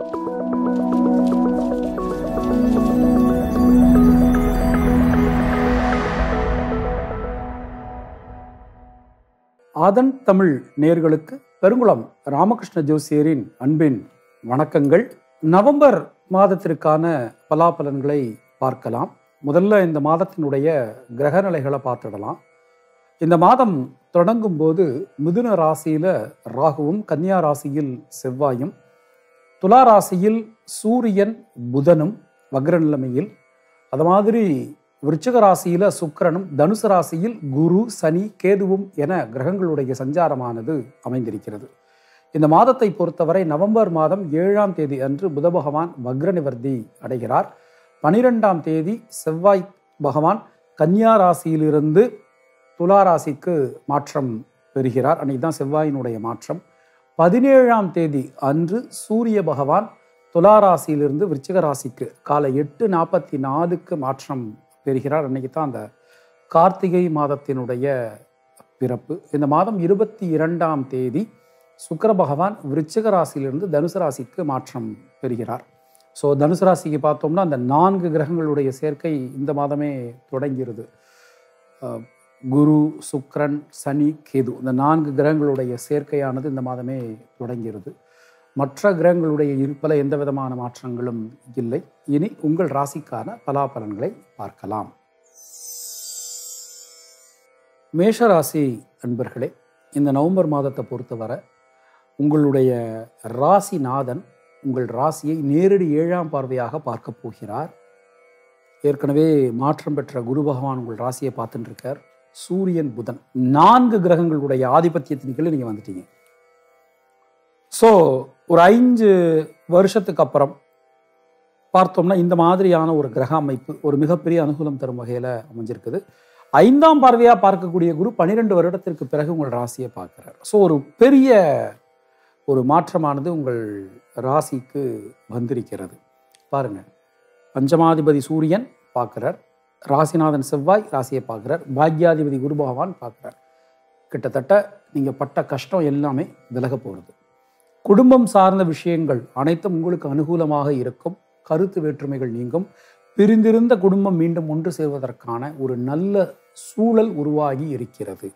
ஆதன் தமிழ் நேர்களுக்கு பெருங்குளம் ராமகிருஷ்ண ஜோசியரின் அன்பின் வணக்கங்கள். நவம்பர் மாதத்திற்கான பலாபலன்களை பார்க்கலாம். முதல்ல இந்த மாதத்தினுடைய கிரக நிலைகளை பார்த்துடலாம். இந்த மாதம் தொடங்கும் போது மிதுன ராசியில ராகுவும் கன்னியா ராசியில் செவ்வாயும் துலா ராசியில் சூரியன் புதனும் வக்ர நிலைமையில். அது மாதிரி விருச்சிக ராசியில் சுக்கரனும் தனுசு ராசியில் குரு சனி கேதுவும் என கிரகங்களுடைய சஞ்சாரமானது அமைந்திருக்கிறது. இந்த மாதத்தை பொறுத்தவரை நவம்பர் மாதம் ஏழாம் தேதி அன்று புத பகவான் வக்ர நிவர்த்தி அடைகிறார். பனிரெண்டாம் தேதி செவ்வாய் பகவான் கன்னியா ராசியிலிருந்து துலா ராசிக்கு மாற்றம் பெறுகிறார். அன்னைக்கு தான் செவ்வாயினுடைய மாற்றம். பதினேழாம் தேதி அன்று சூரிய பகவான் துலா ராசியிலிருந்து விருச்சிக ராசிக்கு காலை எட்டு நாற்பத்தி நாலுக்கு மாற்றம் பெறுகிறார். அன்னைக்கு தான் அந்த கார்த்திகை மாதத்தினுடைய பிறப்பு. இந்த மாதம் இருபத்தி இரண்டாம் தேதி சுக்கர பகவான் விருச்சிக ராசியிலிருந்து தனுசு ராசிக்கு மாற்றம் பெறுகிறார். ஸோ தனுசு ராசிக்கு பார்த்தோம்னா அந்த நான்கு கிரகங்களுடைய சேர்க்கை இந்த மாதமே தொடங்கிறது குரு சுக்ரன் சனி கேது இந்த நான்கு கிரகங்களுடைய சேர்க்கையானது இந்த மாதமே தொடங்கிறது. மற்ற கிரகங்களுடைய இருப்பில் எந்த விதமான மாற்றங்களும் இல்லை. இனி உங்கள் ராசிக்கான பலாபலன்களை பார்க்கலாம். மேஷராசி அன்பர்களே இந்த நவம்பர் மாதத்தை பொறுத்தவரை உங்களுடைய ராசிநாதன் உங்கள் ராசியை நேரடி ஏழாம் பார்வையாக பார்க்க போகிறார். ஏற்கனவே மாற்றம் பெற்ற குரு பகவான் உங்கள் ராசியை பார்த்துட்டுருக்கார் சூரியன் புதன். நான்கு கிரகங்களுடைய ஆதிபத்தியத்தின் கீழே நீங்கள் வந்துட்டீங்க. ஸோ ஒரு ஐந்து வருஷத்துக்கு அப்புறம் பார்த்தோம்னா இந்த மாதிரியான ஒரு கிரக அமைப்பு ஒரு மிகப்பெரிய அனுகூலம் தரும் வகையில் அமைஞ்சிருக்குது. ஐந்தாம் பார்வையாக பார்க்கக்கூடிய குரு பன்னிரெண்டு வருடத்திற்கு பிறகு உங்கள் ராசியை பார்க்குறார். ஸோ ஒரு பெரிய ஒரு மாற்றமானது உங்கள் ராசிக்கு வந்திருக்கிறது. பாருங்க. பஞ்சமாதிபதி சூரியன் பார்க்குறார். ராசிநாதன் செவ்வாய் ராசியை பார்க்குறார். பாக்யாதிபதி குரு பகவான் பார்க்குறார். கிட்டத்தட்ட நீங்கள் பட்ட கஷ்டம் எல்லாமே விலக போகிறது குடும்பம் சார்ந்த விஷயங்கள் அனைத்தும் உங்களுக்கு அனுகூலமாக இருக்கும். கருத்து வேற்றுமைகள் நீங்கும். பிரிந்திருந்த குடும்பம் மீண்டும் ஒன்று சேர்வதற்கான ஒரு நல்ல சூழல் உருவாகி இருக்கிறது.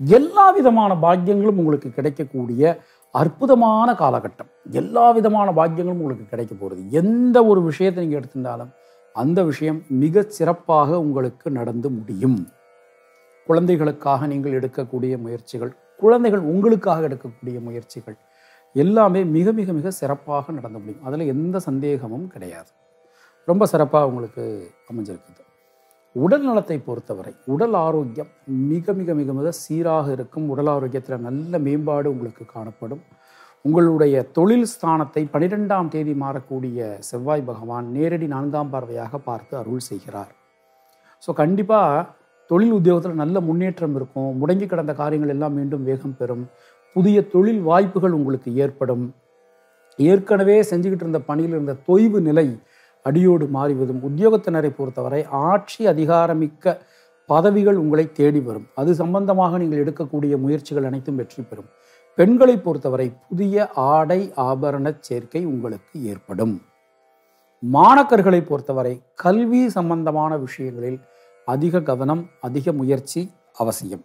எல்லா விதமான பாக்கியங்களும் உங்களுக்கு கிடைக்கக்கூடிய அற்புதமான காலகட்டம். எல்லா விதமான பாக்கியங்களும் உங்களுக்கு கிடைக்க போகிறது எந்த ஒரு விஷயத்தை நீங்கள் எடுத்திருந்தாலும் அந்த விஷயம் மிக சிறப்பாக உங்களுக்கு நடந்து முடியும். குழந்தைகளுக்காக நீங்கள் எடுக்கக்கூடிய முயற்சிகள் குழந்தைகள் உங்களுக்காக எடுக்கக்கூடிய முயற்சிகள் எல்லாமே மிக மிக மிக சிறப்பாக நடந்து முடியும். அதில் எந்த சந்தேகமும் கிடையாது. ரொம்ப சிறப்பாக உங்களுக்கு அமைஞ்சிருக்குது. உடல் நலத்தை பொறுத்தவரை உடல் ஆரோக்கியம் மிக மிக மிக மிக சீராக இருக்கும். உடல் ஆரோக்கியத்தில் நல்ல மேம்பாடு உங்களுக்கு காணப்படும். உங்களுடைய தொழில் ஸ்தானத்தை பனிரெண்டாம் தேதி மாறக்கூடிய செவ்வாய் பகவான் நேரடி நான்காம் பார்வையாக பார்த்து அருள் செய்கிறார். ஸோ கண்டிப்பாக தொழில் உத்தியோகத்தில் நல்ல முன்னேற்றம் இருக்கும். முடங்கி கிடந்த காரியங்கள் எல்லாம் மீண்டும் வேகம் பெறும். புதிய தொழில் வாய்ப்புகள் உங்களுக்கு ஏற்படும். ஏற்கனவே செஞ்சுக்கிட்டு இருந்த பணியில் இருந்த தொய்வு நிலை அடியோடு மாறிவதும் உத்தியோகத்தினரை பொறுத்தவரை ஆட்சி அதிகாரமிக்க பதவிகள் உங்களை தேடி வரும். அது சம்பந்தமாக நீங்கள் எடுக்கக்கூடிய முயற்சிகள் அனைத்தும் வெற்றி பெறும். பெண்களை பொறுத்தவரை புதிய ஆடை ஆபரண சேர்க்கை உங்களுக்கு ஏற்படும். மாணக்கர்களை பொறுத்தவரை கல்வி சம்பந்தமான விஷயங்களில் அதிக கவனம் அதிக முயற்சி அவசியம்.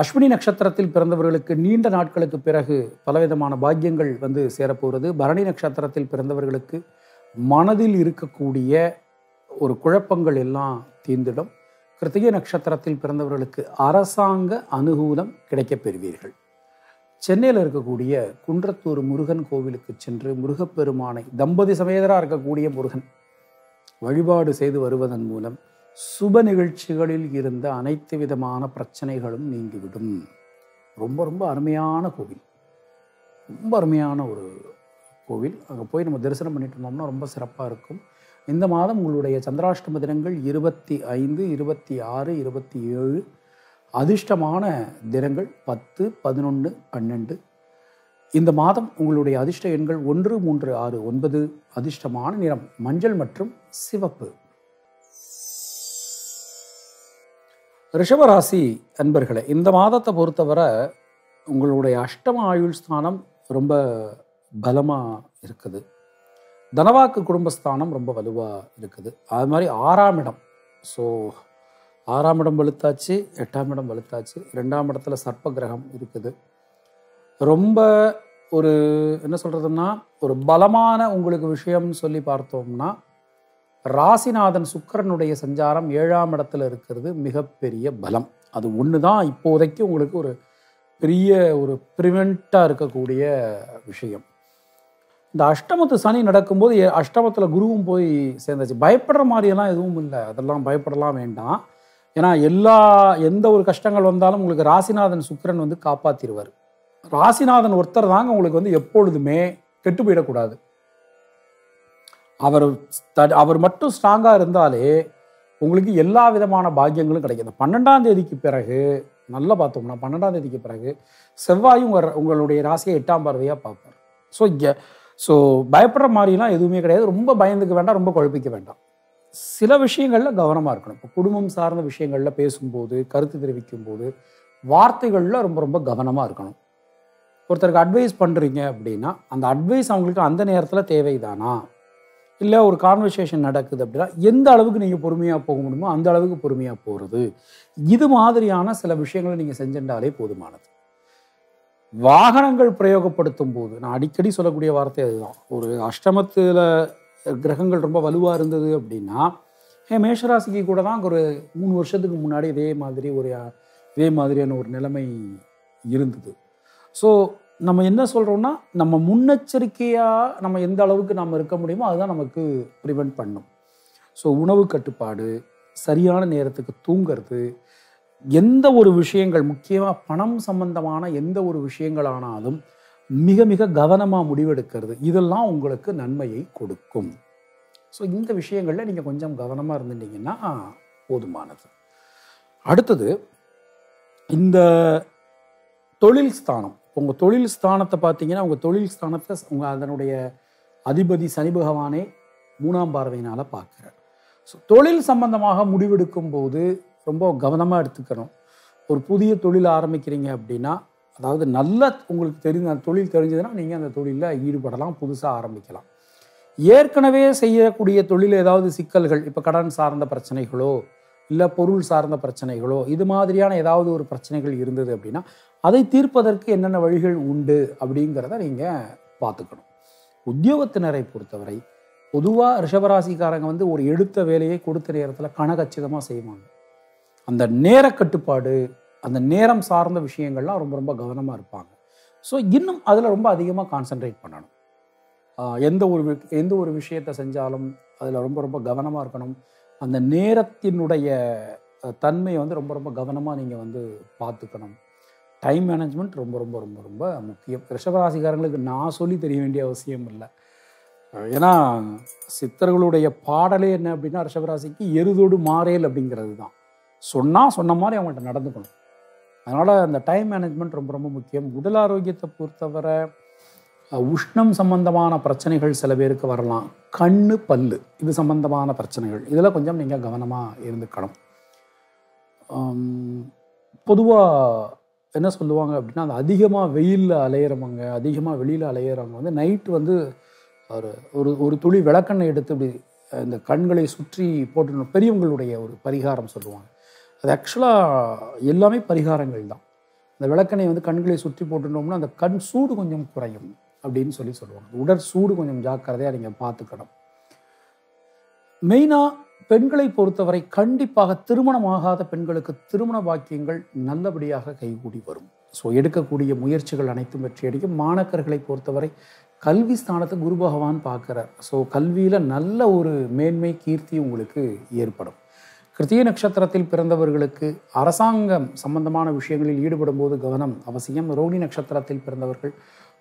அஸ்வினி நட்சத்திரத்தில் பிறந்தவர்களுக்கு நீண்ட நாட்களுக்கு பிறகு பலவிதமான பாக்கியங்கள் வந்து சேரப்போகிறது. பரணி நட்சத்திரத்தில் பிறந்தவர்களுக்கு மனதில் இருக்கக்கூடிய ஒரு குழப்பங்கள் எல்லாம் தீர்ந்திடும். கிருத்திகை நட்சத்திரத்தில் பிறந்தவர்களுக்கு அரசாங்க அனுகூலம் கிடைக்கப் பெறுவீர்கள். சென்னையில் இருக்கக்கூடிய குன்றத்தூர் முருகன் கோவிலுக்கு சென்று முருகப்பெருமானை தம்பதி சமேதராக இருக்கக்கூடிய முருகன் வழிபாடு செய்து வருவதன் மூலம் சுப நிகழ்ச்சிகளில் இருந்த அனைத்து விதமான பிரச்சனைகளும் நீங்கிவிடும். ரொம்ப ரொம்ப அருமையான கோவில். ரொம்ப அருமையான ஒரு கோவில். அங்கே போய் நம்ம தரிசனம் பண்ணிட்டு இருந்தோம்னா ரொம்ப சிறப்பாக இருக்கும். இந்த மாதம் உங்களுடைய சந்திராஷ்டம தினங்கள் இருபத்தி ஐந்து இருபத்தி ஆறு இருபத்தி ஏழு அதிர்ஷ்டமான தினங்கள் பத்து பதினொன்று பன்னெண்டு. இந்த மாதம் உங்களுடைய அதிர்ஷ்ட எண்கள் ஒன்று மூன்று ஆறு ஒன்பது. அதிர்ஷ்டமான நிறம் மஞ்சள் மற்றும் சிவப்பு. ரிஷபராசி அன்பர்களே இந்த மாதத்தை பொறுத்தவரை உங்களுடைய அஷ்டம ஆயுள் ஸ்தானம் ரொம்ப பலமாக இருக்குது. தனவாக்கு குடும்பஸ்தானம் ரொம்ப வலுவாக இருக்குது. அது மாதிரி ஆறாம் இடம். ஸோ ஆறாம் இடம் வலுத்தாச்சு எட்டாம் இடம் வலுத்தாச்சு. ரெண்டாம் இடத்துல சர்ப்ப கிரகம் இருக்குது. ரொம்ப ஒரு என்ன சொல்கிறதுன்னா ஒரு பலமான உங்களுக்கு விஷயம்னு சொல்லி பார்த்தோம்னா ராசிநாதன் சுக்கிரனுடைய சஞ்சாரம் ஏழாம் இடத்துல இருக்கிறது மிகப்பெரிய பலம். அது ஒன்று தான் இப்போதைக்கு உங்களுக்கு ஒரு பெரிய ஒரு ப்ரிவெண்ட்டாக இருக்கக்கூடிய விஷயம். இந்த அஷ்டமத்து சனி நடக்கும்போது அஷ்டமத்தில் குருவும் போய் சேர்ந்தாச்சு. பயப்படுற மாதிரியெல்லாம் எதுவும் இல்லை. அதெல்லாம் பயப்படலாம் வேண்டாம். ஏன்னா எல்லா எந்த ஒரு கஷ்டங்கள் வந்தாலும் உங்களுக்கு ராசிநாதன் சுக்கிரன் வந்து காப்பாத்திடுவார் ராசிநாதன் ஒருத்தர் தாங்க உங்களுக்கு வந்து எப்பொழுதுமே கெட்டு போயிடக்கூடாது. அவர் அவர் மட்டும் ஸ்ட்ராங்காக இருந்தாலே உங்களுக்கு எல்லா விதமான பாக்கியங்களும் கிடைக்கும். இந்த பன்னெண்டாம் தேதிக்கு பிறகு நல்லா பார்த்தோம்னா பன்னெண்டாம் தேதிக்கு பிறகு செவ்வாயும் உங்கள் உங்களுடைய ராசியை எட்டாம் பார்வையாக பார்ப்பார். ஸோ இங்கே ஸோ பயப்படுற மாதிரிலாம் எதுவுமே கிடையாது. ரொம்ப பயந்துக்க வேண்டாம் ரொம்ப குழப்பிக்க வேண்டாம். சில விஷயங்களில் கவனமாக இருக்கணும். இப்போ குடும்பம் சார்ந்த விஷயங்களில் பேசும்போது கருத்து தெரிவிக்கும் போது வார்த்தைகளில் ரொம்ப ரொம்ப கவனமாக இருக்கணும். ஒருத்தருக்கு அட்வைஸ் பண்ணுறீங்க அப்படின்னா அந்த அட்வைஸ் அவங்களுக்கு அந்த நேரத்தில் தேவைதானா? இல்லை ஒரு கான்வர்சேஷன் நடக்குது அப்படின்னா எந்த அளவுக்கு நீங்கள் பொறுமையாக போக முடியுமோ அந்த அளவுக்கு பொறுமையாக போகிறது இது மாதிரியான சில விஷயங்களை நீங்கள் செஞ்சுட்டாலே போதுமானது. வாகனங்கள் பிரயோகப்படுத்தும் போது நான் அடிக்கடி சொல்லக்கூடிய வார்த்தை அதுதான். ஒரு அஷ்டமத்தில் கிரகங்கள் ரொம்ப வலுவாக இருந்தது அப்படின்னா ஏன் மேஷராசிக்கு கூட தான் ஒரு மூணு வருஷத்துக்கு முன்னாடி இதே மாதிரி ஒரு இதே மாதிரியான ஒரு நிலைமை இருந்தது. ஸோ நம்ம என்ன சொல்கிறோம்னா நம்ம முன்னெச்சரிக்கையாக நம்ம எந்த அளவுக்கு நம்ம இருக்க முடியுமோ அதுதான் நமக்கு ப்ரிவெண்ட் பண்ணும். ஸோ உணவு கட்டுப்பாடு சரியான நேரத்துக்கு தூங்கிறது எந்த ஒரு விஷயங்கள் முக்கியமாக பணம் சம்பந்தமான எந்த ஒரு விஷயங்களானாலும் மிக மிக கவனமாக முடிவெடுக்கிறது. இதெல்லாம் உங்களுக்கு நன்மையை கொடுக்கும். ஸோ இந்த விஷயங்களில் நீங்கள் கொஞ்சம் கவனமாக இருந்துட்டீங்கன்னா போதுமானது. அடுத்தது இந்த தொழில் ஸ்தானம். உங்கள் தொழில் ஸ்தானத்தை பார்த்தீங்கன்னா உங்கள் தொழில் ஸ்தானத்தை உங்கள் அதனுடைய அதிபதி சனி பகவானே மூணாம் பார்வையினால் பார்க்குறார். ஸோ தொழில் சம்பந்தமாக முடிவெடுக்கும் போது ரொம்ப கவனமாக எடுத்துக்கணும். ஒரு புதிய தொழில் ஆரம்பிக்கிறீங்க அப்படின்னா அதாவது நல்ல உங்களுக்கு தெரிஞ்ச அந்த தொழில் தெரிஞ்சதுன்னா நீங்கள் அந்த தொழிலில் ஈடுபடலாம் புதுசாக ஆரம்பிக்கலாம். ஏற்கனவே செய்யக்கூடிய தொழில் ஏதாவது சிக்கல்கள் இப்போ கடன் சார்ந்த பிரச்சனைகளோ இல்லை பொருள் சார்ந்த பிரச்சனைகளோ இது மாதிரியான ஏதாவது ஒரு பிரச்சனைகள் இருந்தது அப்படின்னா அதை தீர்ப்பதற்கு என்னென்ன வழிகள் உண்டு அப்படிங்கிறத நீங்கள் பார்த்துக்கணும். உத்தியோகத்தினரை பொறுத்தவரை பொதுவாக ரிஷபராசிக்காரங்க வந்து ஒரு எடுத்த வேலையை கொடுத்த நேரத்தில் கணக்கச்சிதமாக செய்வாங்க. அந்த நேர கட்டுப்பாடு அந்த நேரம் சார்ந்த விஷயங்கள்லாம் ரொம்ப ரொம்ப கவனமாக இருப்பாங்க. ஸோ இன்னும் அதில் ரொம்ப அதிகமாக கான்சென்ட்ரேட் பண்ணணும். எந்த ஒரு எந்த ஒரு விஷயத்தை செஞ்சாலும் அதில் ரொம்ப ரொம்ப கவனமாக இருக்கணும். அந்த நேரத்தினுடைய தன்மையை வந்து ரொம்ப ரொம்ப கவனமாக நீங்கள் வந்து பார்த்துக்கணும். டைம் மேனேஜ்மெண்ட் ரொம்ப ரொம்ப ரொம்ப ரொம்ப முக்கியம். ரிஷபராசிக்காரங்களுக்கு நான் சொல்லி தெரிய வேண்டிய அவசியம் இல்லை. ஏன்னா சித்தர்களுடைய பாடலே என்ன அப்படின்னா ரிஷபராசிக்கு எருதோடு மாறேல் அப்படிங்கிறது தான் சொன்னால் சொன்ன மாதிரி அவங்கள்ட்ட நடந்துக்கணும். அதனால் அந்த டைம் மேனேஜ்மெண்ட் ரொம்ப ரொம்ப முக்கியம். உடல் ஆரோக்கியத்தை பொறுத்தவரை உஷ்ணம் சம்பந்தமான பிரச்சனைகள் சில பேருக்கு வரலாம். கண் பல்லு இது சம்பந்தமான பிரச்சனைகள். இதில் கொஞ்சம் நீங்கள் கவனமாக இருந்துக்கணும். பொதுவாக என்ன சொல்லுவாங்க அப்படின்னா அந்த அதிகமாக வெயிலில் அலையிறவங்க அதிகமாக வெளியில் அலையிறவங்க வந்து நைட்டு வந்து ஒரு ஒரு ஒரு துளி விளக்கெண்ணை எடுத்து இப்படி இந்த கண்களை சுற்றி போட்டு பெரியவங்களுடைய ஒரு பரிகாரம் சொல்லுவாங்க. அது ஆக்சுவலாக எல்லாமே பரிகாரங்கள் தான். இந்த விளக்கெண்ணெய் வந்து கண்களை சுற்றி போட்டுட்டோம்னா அந்த கண் சூடு கொஞ்சம் குறையும் அப்படின்னு சொல்லி சொல்லுவாங்க. உடற் சூடு கொஞ்சம் ஜாக்கிரதையாக நீங்கள் பார்த்துக்கணும். மெயினாக பெண்களை பொறுத்தவரை கண்டிப்பாக திருமணமாகாத பெண்களுக்கு திருமண பாக்கியங்கள் நல்லபடியாக கைகூடி வரும். ஸோ எடுக்கக்கூடிய முயற்சிகள் அனைத்தும் வெற்றியடிக்கும் மாணக்கர்களை பொறுத்தவரை கல்வி ஸ்தானத்தை குரு பகவான் பார்க்குறார். ஸோ கல்வியில் நல்ல ஒரு மேன்மை கீர்த்தி உங்களுக்கு ஏற்படும். கிருத்திய நட்சத்திரத்தில் பிறந்தவர்களுக்கு அரசாங்கம் சம்பந்தமான விஷயங்களில் ஈடுபடும் போது கவனம் அவசியம். ரோகிணி நட்சத்திரத்தில் பிறந்தவர்கள்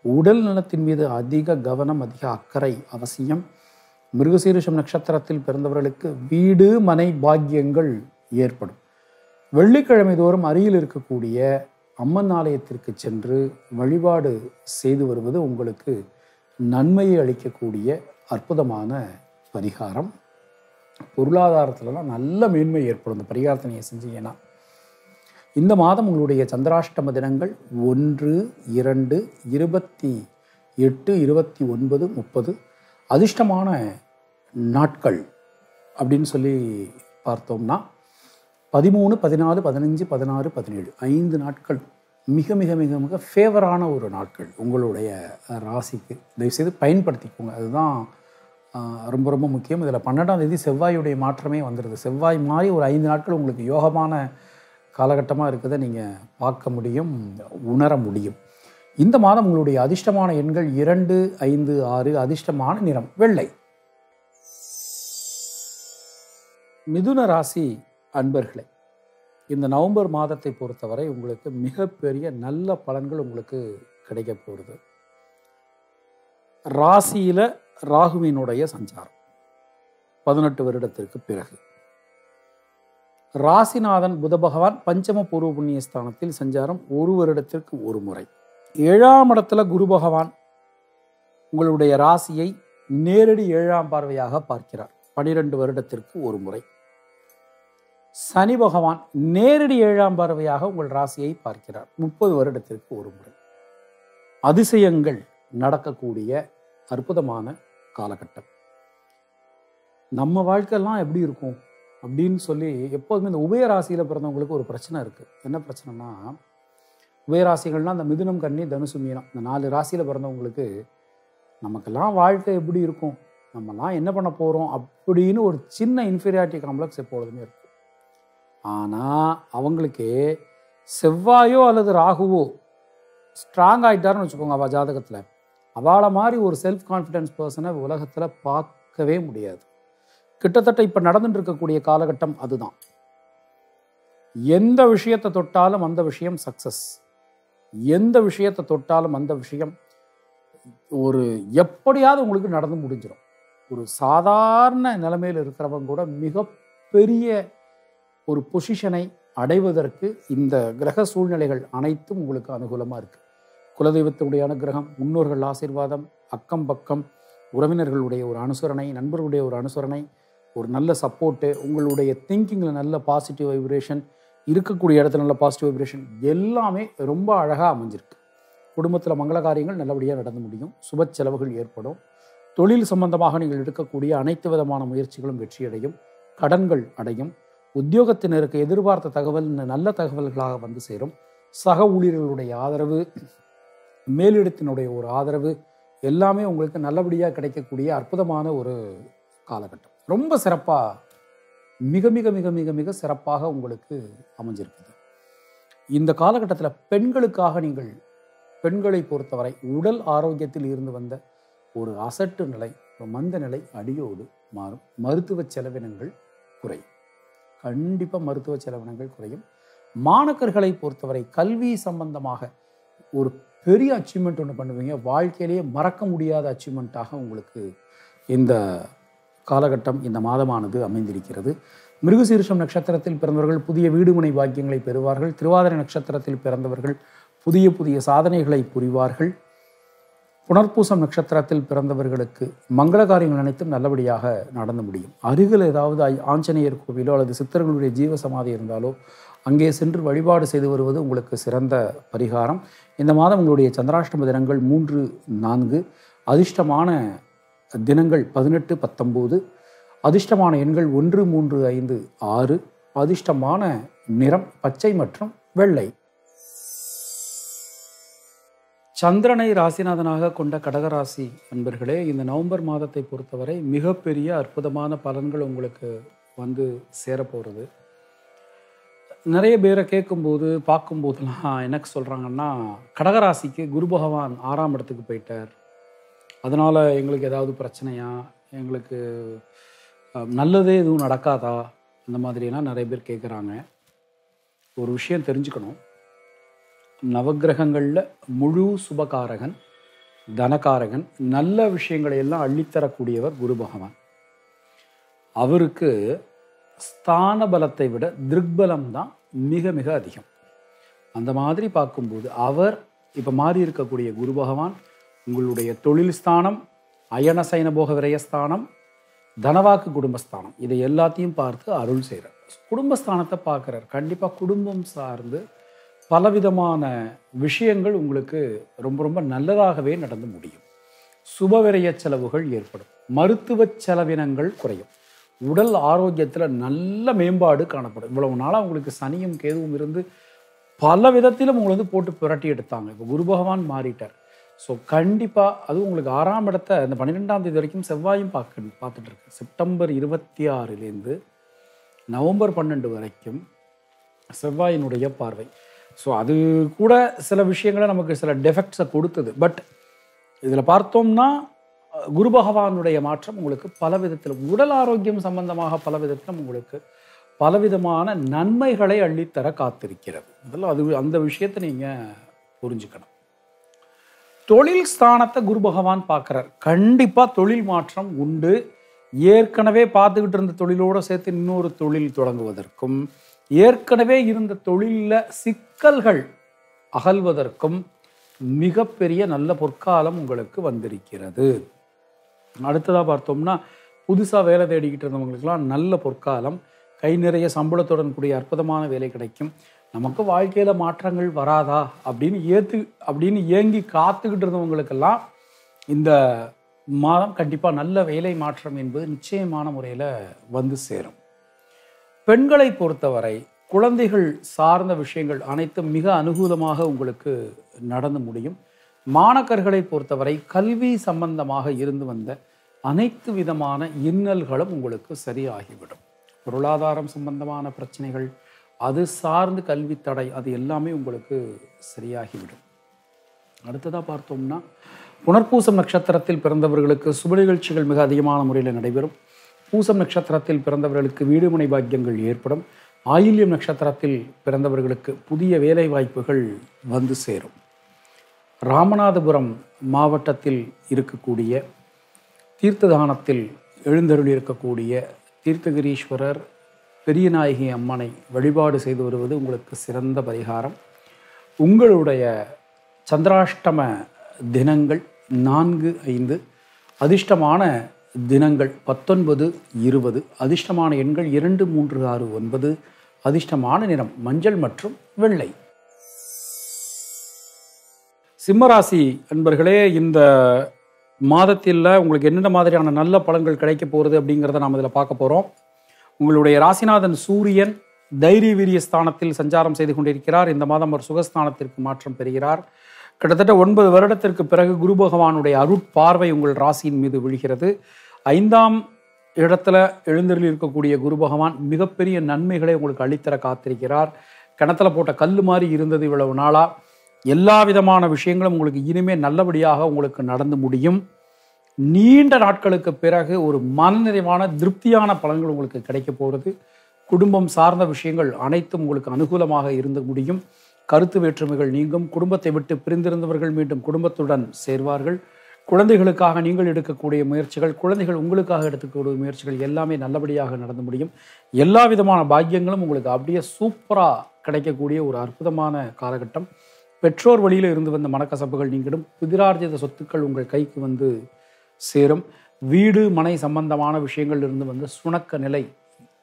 உடல் நலத்தின் மீது அதிக கவனம் அதிக அக்கறை அவசியம். மிருகசீரிஷம் நட்சத்திரத்தில் பிறந்தவர்களுக்கு வீடு மனை பாக்கியங்கள் ஏற்படும். வெள்ளிக்கிழமை தோறும் அருகில் இருக்கக்கூடிய அம்மன் ஆலயத்திற்கு சென்று வழிபாடு செய்து வருவது உங்களுக்கு நன்மையை அளிக்கக்கூடிய அற்புதமான பரிகாரம். பொருளாதாரத்துலலாம் நல்ல மேன்மை ஏற்படும் இந்த பரிகாரத்தை செஞ்சீங்கன்னா. இந்த மாதம் உங்களுடைய சந்திராஷ்டம தினங்கள் ஒன்று இரண்டு இருபத்தி எட்டு இருபத்தி ஒன்பது முப்பது அதிர்ஷ்டமான நாட்கள் அப்படின்னு சொல்லி பார்த்தோம்னா பதிமூணு பதினாலு பதினஞ்சு பதினாறு பதினேழு ஐந்து நாட்கள் மிக மிக மிக மிக ஃபேவரான ஒரு நாட்கள் உங்களுடைய ராசிக்கு. தயவுசெய்து பயன்படுத்திக்கோங்க. அதுதான் ரொம்ப ரொம்ப முக்கியம். இதில் பன்னெண்டாம் தேதி செவ்வாயுடைய மாற்றமே வந்துடுது. செவ்வாய் மாதிரி ஒரு ஐந்து நாட்கள் உங்களுக்கு யோகமான காலகட்டமாக இருக்கிறத நீங்கள் பார்க்க முடியும் உணர முடியும். இந்த மாதம் உங்களுடைய அதிர்ஷ்டமான எண்கள் இரண்டு ஐந்து ஆறு அதிர்ஷ்டமான நிறம் வெள்ளை. மிதுன ராசி அன்பர்களே இந்த நவம்பர் மாதத்தை பொறுத்தவரை உங்களுக்கு மிகப்பெரிய நல்ல பலன்கள் உங்களுக்கு கிடைக்க போகிறது ராசியில் ராகுவினுடைய சஞ்சாரம். பதினெட்டு வருடத்திற்கு பிறகு. ராசிநாதன் புத பகவான் பஞ்சம பூர்வ புண்ணிய ஸ்தானத்தில் சஞ்சாரம் ஒரு வருடத்திற்கு ஒரு முறை. ஏழாம் இடத்துல குரு பகவான் உங்களுடைய ராசியை நேரடி ஏழாம் பார்வையாக பார்க்கிறார். பனிரெண்டு வருடத்திற்கு ஒரு முறை. சனி பகவான் நேரடி ஏழாம் பார்வையாக உங்கள் ராசியை பார்க்கிறார். முப்பது வருடத்திற்கு ஒரு முறை. அதிசயங்கள் நடக்கக்கூடிய அற்புதமான காலகட்டம். நம்ம வாழ்க்கையெல்லாம் எப்படி இருக்கும்? அப்படின்னு சொல்லி எப்போதுமே இந்த உபயராசியில் பிறந்தவங்களுக்கு ஒரு பிரச்சனை இருக்குது என்ன பிரச்சனைனா உபயராசிகள்னால் அந்த மிதுனம் கன்னி தனுசு மீனம். இந்த நாலு ராசியில் பிறந்தவங்களுக்கு நமக்கெல்லாம் வாழ்க்கை எப்படி இருக்கும்? நம்மலாம் என்ன பண்ண போகிறோம் அப்படின்னு ஒரு சின்ன இன்ஃபீரியாரிட்டி காம்ப்ளெக்ஸ் எப்பொழுதுமே இருக்கும் ஆனால் அவங்களுக்கு செவ்வாயோ அல்லது ராகுவோ ஸ்ட்ராங் ஆகிட்டாருன்னு வச்சுக்கோங்க அவள் ஜாதகத்தில். அவளை மாதிரி ஒரு செல்ஃப் கான்ஃபிடென்ஸ் பர்சனை உலகத்தில் பார்க்கவே முடியாது. கிட்டத்தட்ட இப்போ நடந்துட்டு இருக்கக்கூடிய காலகட்டம் அதுதான். எந்த விஷயத்தை தொட்டாலும் அந்த விஷயம் சக்சஸ் எந்த விஷயத்தை தொட்டாலும் அந்த விஷயம் ஒரு எப்படியாவது உங்களுக்கு நடந்து முடிஞ்சிடும் ஒரு சாதாரண நிலைமையில் இருக்கிறவங்க கூட மிகப்பெரிய ஒரு பொசிஷனை அடைவதற்கு இந்த கிரக சூழ்நிலைகள் அனைத்தும் உங்களுக்கு அனுகூலமாக இருக்குது குலதெய்வத்தினுடைய அனுகிரகம் முன்னோர்கள் ஆசீர்வாதம் அக்கம் பக்கம் உறவினர்களுடைய ஒரு அனுசரணை நண்பர்களுடைய ஒரு அனுசரணை ஒரு நல்ல சப்போர்ட்டு உங்களுடைய திங்கிங்கில் நல்ல பாசிட்டிவ் வைப்ரேஷன் இருக்கக்கூடிய இடத்துல நல்ல பாசிட்டிவ் வைப்ரேஷன் எல்லாமே ரொம்ப அழகாக அமைஞ்சிருக்கு. குடும்பத்தில் மங்கள காரியங்கள் நல்லபடியாக நடந்து முடியும். சுப செலவுகள் ஏற்படும். தொழில் சம்பந்தமாக நீங்கள் எடுக்கக்கூடிய அனைத்து விதமான முயற்சிகளும் வெற்றியடையும். கடன்கள் அடையும். உத்தியோகத்தினருக்கு எதிர்பார்த்த தகவல் நல்ல தகவல்களாக வந்து சேரும். சக ஊழியர்களுடைய ஆதரவு மேலிடத்தினுடைய ஒரு ஆதரவு எல்லாமே உங்களுக்கு நல்லபடியாக கிடைக்கக்கூடிய அற்புதமான ஒரு காலகட்டம். ரொம்ப சிறப்பாக மிக மிக மிக மிக மிக சிறப்பாக உங்களுக்கு அமைஞ்சிருக்குது. இந்த காலகட்டத்தில் பெண்களுக்காக நீங்கள் பெண்களை பொறுத்தவரை உடல் ஆரோக்கியத்தில் இருந்து வந்த ஒரு அசட்டு நிலை ஒரு மந்த நிலை அடியோடு மாறும். மருத்துவ செலவினங்கள் குறையும். கண்டிப்பாக மருத்துவ செலவினங்கள் குறையும். மாணக்கர்களை பொறுத்தவரை கல்வி சம்பந்தமாக ஒரு பெரிய அச்சீவ்மெண்ட் ஒன்று பண்ணுவீங்க. வாழ்க்கையிலேயே மறக்க முடியாத அச்சீவ்மெண்ட்டாக உங்களுக்கு இந்த காலகட்டம் இந்த மாதமானது அமைந்திருக்கிறது. மிருகசீரிஷம் நட்சத்திரத்தில் பிறந்தவர்கள் புதிய வீடுமனை பாக்கியங்களை பெறுவார்கள். திருவாதிரை நட்சத்திரத்தில் பிறந்தவர்கள் புதிய புதிய சாதனைகளை புரிவார்கள். புனர்பூசம் நட்சத்திரத்தில் பிறந்தவர்களுக்கு மங்கள காரியங்கள் அனைத்தும் நல்லபடியாக நடந்து முடியும். அருகில் ஏதாவது ஐ- ஆஞ்சநேயர் கோவிலோ அல்லது சித்தர்களுடைய ஜீவ சமாதி இருந்தாலோ அங்கே சென்று வழிபாடு செய்து வருவது உங்களுக்கு சிறந்த பரிகாரம். இந்த மாதம் உங்களுடைய சந்திராஷ்டம தினங்கள் மூன்று நான்கு. அதிர்ஷ்டமான தினங்கள் பதினெட்டு பத்தொம்போது. அதிர்ஷ்டமான எண்கள் ஒன்று மூன்று ஐந்து ஆறு. அதிர்ஷ்டமான நிறம் பச்சை மற்றும் வெள்ளை. சந்திரனை ராசிநாதனாக கொண்ட கடகராசி நண்பர்களே இந்த நவம்பர் மாதத்தை பொறுத்தவரை மிகப்பெரிய அற்புதமான பலன்கள் உங்களுக்கு வந்து சேரப்போகிறது நிறைய பேரை கேட்கும்போது பார்க்கும்போதெல்லாம் எனக்கு சொல்கிறாங்கன்னா கடகராசிக்கு குரு பகவான் ஆறாம் இடத்துக்கு போயிட்டார். அதனால் எங்களுக்கு ஏதாவது பிரச்சனையா? எங்களுக்கு நல்லதே எதுவும் நடக்காதா? அந்த மாதிரியெல்லாம் நிறைய பேர் கேட்குறாங்க. ஒரு விஷயம் தெரிஞ்சுக்கணும். நவக்கிரகங்களில் முழு சுபகாரகன் தனகாரகன் நல்ல விஷயங்களை எல்லாம் அள்ளித்தரக்கூடியவர் குரு பகவான். அவருக்கு ஸ்தான பலத்தை விட திருக்பலம் தான் மிக மிக அதிகம். அந்த மாதிரி பார்க்கும்போது அவர் இப்போ மாறி இருக்கக்கூடிய குரு பகவான் உங்களுடைய தொழில் ஸ்தானம் அயன சைன போக விரயஸ்தானம் தனவாக்கு குடும்பஸ்தானம் இதை எல்லாத்தையும் பார்த்து அருள் செய்கிறார் குடும்பஸ்தானத்தை பார்க்குறார். கண்டிப்பாக குடும்பம் சார்ந்து பலவிதமான விஷயங்கள் உங்களுக்கு ரொம்ப ரொம்ப நல்லதாகவே நடந்து முடியும். சுபவிரய செலவுகள் ஏற்படும். மருத்துவ செலவினங்கள் குறையும். உடல் ஆரோக்கியத்தில் நல்ல மேம்பாடு காணப்படும். இவ்வளவு நாளாக உங்களுக்கு சனியும் கேதுவும் இருந்து பல விதத்திலும் உங்களை வந்து போட்டு புரட்டி எடுத்தாங்க. இப்போ குரு பகவான் மாறிட்டார். ஸோ கண்டிப்பாக அது உங்களுக்கு ஆறாம் இடத்த இந்த பன்னிரெண்டாம் தேதி வரைக்கும் செவ்வாயும் பார்க்க பார்த்துட்டு இருக்கு செப்டம்பர் இருபத்தி ஆறுலேருந்து நவம்பர் பன்னெண்டு வரைக்கும் செவ்வாயினுடைய பார்வை. ஸோ அது கூட சில விஷயங்களை நமக்கு சில டெஃபெக்ட்ஸை கொடுத்தது. பட் இதில் பார்த்தோம்னா குரு பகவானுடைய மாற்றம் உங்களுக்கு பல விதத்தில் உடல் ஆரோக்கியம் சம்பந்தமாக பல விதத்திலும் உங்களுக்கு பலவிதமான நன்மைகளை அள்ளித்தர காத்திருக்கிறது. முதல்ல அது அந்த விஷயத்தை நீங்கள் புரிஞ்சுக்கணும். தொழில் ஸ்தானத்தை குரு பகவான் பார்க்குறார். கண்டிப்பாக தொழில் மாற்றம் உண்டு. ஏற்கனவே பார்த்துக்கிட்டு இருந்த தொழிலோடு சேர்த்து இன்னொரு தொழில் தொடங்குவதற்கும் ஏற்கனவே இருந்த தொழிலில் சிக்கல்கள் அகல்வதற்கும் மிகப்பெரிய நல்ல பொற்காலம் உங்களுக்கு வந்திருக்கிறது. அடுத்ததாக பார்த்தோம்னா புதுசாக வேலை தேடிக்கிட்டு இருந்தவங்களுக்கெல்லாம் நல்ல பொற்காலம் கை நிறைய சம்பளத்துடன் கூடிய அற்புதமான வேலை கிடைக்கும். நமக்கு வாழ்க்கையில் மாற்றங்கள் வராதா? அப்படின்னு ஏற்று அப்படின்னு ஏங்கி காத்துக்கிட்டு இருந்தவங்களுக்கெல்லாம் இந்த மாதம் கண்டிப்பாக நல்ல வேலை மாற்றம் என்பது நிச்சயமான முறையில் வந்து சேரும். பெண்களை பொறுத்தவரை குழந்தைகள் சார்ந்த விஷயங்கள் அனைத்தும் மிக அனுகூலமாக உங்களுக்கு நடந்து முடியும். மாணக்கர்களை பொறுத்தவரை கல்வி சம்பந்தமாக இருந்து வந்த அனைத்து விதமான இன்னல்களும் உங்களுக்கு சரியாகிவிடும். பொருளாதாரம் சம்பந்தமான பிரச்சனைகள் அது சார்ந்து கல்வி தடை அது எல்லாமே உங்களுக்கு சரியாகிவிடும். அடுத்ததாக பார்த்தோம்னா புனர்பூசம் நட்சத்திரத்தில் பிறந்தவர்களுக்கு சுப நிகழ்ச்சிகள் மிக அதிகமான முறையில் நடைபெறும். பூசம் நட்சத்திரத்தில் பிறந்தவர்களுக்கு வீடுமனை பாக்கியங்கள் ஏற்படும். ஆயில்யம் நட்சத்திரத்தில் பிறந்தவர்களுக்கு புதிய வேலை வாய்ப்புகள் வந்து சேரும். ராமநாதபுரம் மாவட்டத்தில் இருக்கக்கூடிய தீர்த்ததானத்தில் எழுந்தருள் இருக்கக்கூடிய தீர்த்தகிரீஸ்வரர் பெரியநாயகி அம்மனை வழிபாடு செய்து வருவது உங்களுக்கு சிறந்த பரிகாரம். உங்களுடைய சந்திராஷ்டம தினங்கள் நான்கு ஐந்து அதிர்ஷ்டமான தினங்கள் பத்தொன்பது இருபது அதிர்ஷ்டமான எண்கள் இரண்டு மூன்று ஆறு ஒன்பது அதிர்ஷ்டமான நிறம் மஞ்சள் மற்றும் வெள்ளை. சிம்மராசி அன்பர்களே இந்த மாதத்தில் உங்களுக்கு என்னென்ன மாதிரியான நல்ல பலன்கள் கிடைக்க போகிறது அப்படிங்கிறத நாம் இதில் பார்க்க போகிறோம் உங்களுடைய ராசிநாதன் சூரியன் தைரிய வீரிய ஸ்தானத்தில் சஞ்சாரம் செய்து கொண்டிருக்கிறார். இந்த மாதம் அவர் சுகஸ்தானத்திற்கு மாற்றம் பெறுகிறார். கிட்டத்தட்ட ஒன்பது வருடத்திற்கு பிறகு குரு பகவானுடைய அருட்பார்வை உங்கள் ராசியின் மீது விழுகிறது. ஐந்தாம் இடத்துல எழுந்தருளி இருக்கக்கூடிய குரு பகவான் மிகப்பெரிய நன்மைகளை உங்களுக்கு அளித்தர காத்திருக்கிறார். கிணத்துல போட்ட கல் மாதிரி இருந்தது இவ்வளவு நாளாக எல்லா விதமான விஷயங்களும் உங்களுக்கு இனிமே நல்லபடியாக உங்களுக்கு நடந்து முடியும். நீண்ட நாட்களுக்கு பிறகு ஒரு மனநிறைவான திருப்தியான பலன்கள் உங்களுக்கு கிடைக்க போகிறது. குடும்பம் சார்ந்த விஷயங்கள் அனைத்தும் உங்களுக்கு அனுகூலமாக இருந்து முடியும். கருத்து வேற்றுமைகள் நீங்கும். குடும்பத்தை விட்டு பிரிந்திருந்தவர்கள் மீண்டும் குடும்பத்துடன் சேர்வார்கள். குழந்தைகளுக்காக நீங்கள் எடுக்கக்கூடிய முயற்சிகள் குழந்தைகள் உங்களுக்காக எடுக்கக்கூடிய முயற்சிகள் எல்லாமே நல்லபடியாக நடந்து முடியும். எல்லா விதமான பாக்கியங்களும் உங்களுக்கு அப்படியே சூப்பராக கிடைக்கக்கூடிய ஒரு அற்புதமான காலகட்டம். பெற்றோர் வழியில் இருந்து வந்த மனக்கசப்புகள் நீங்கிடும். பிதிரார்ஜித சொத்துக்கள் உங்கள் கைக்கு வந்து சேரும். வீடு மனை சம்பந்தமான விஷயங்கள் இருந்து வந்து சுணக்க நிலை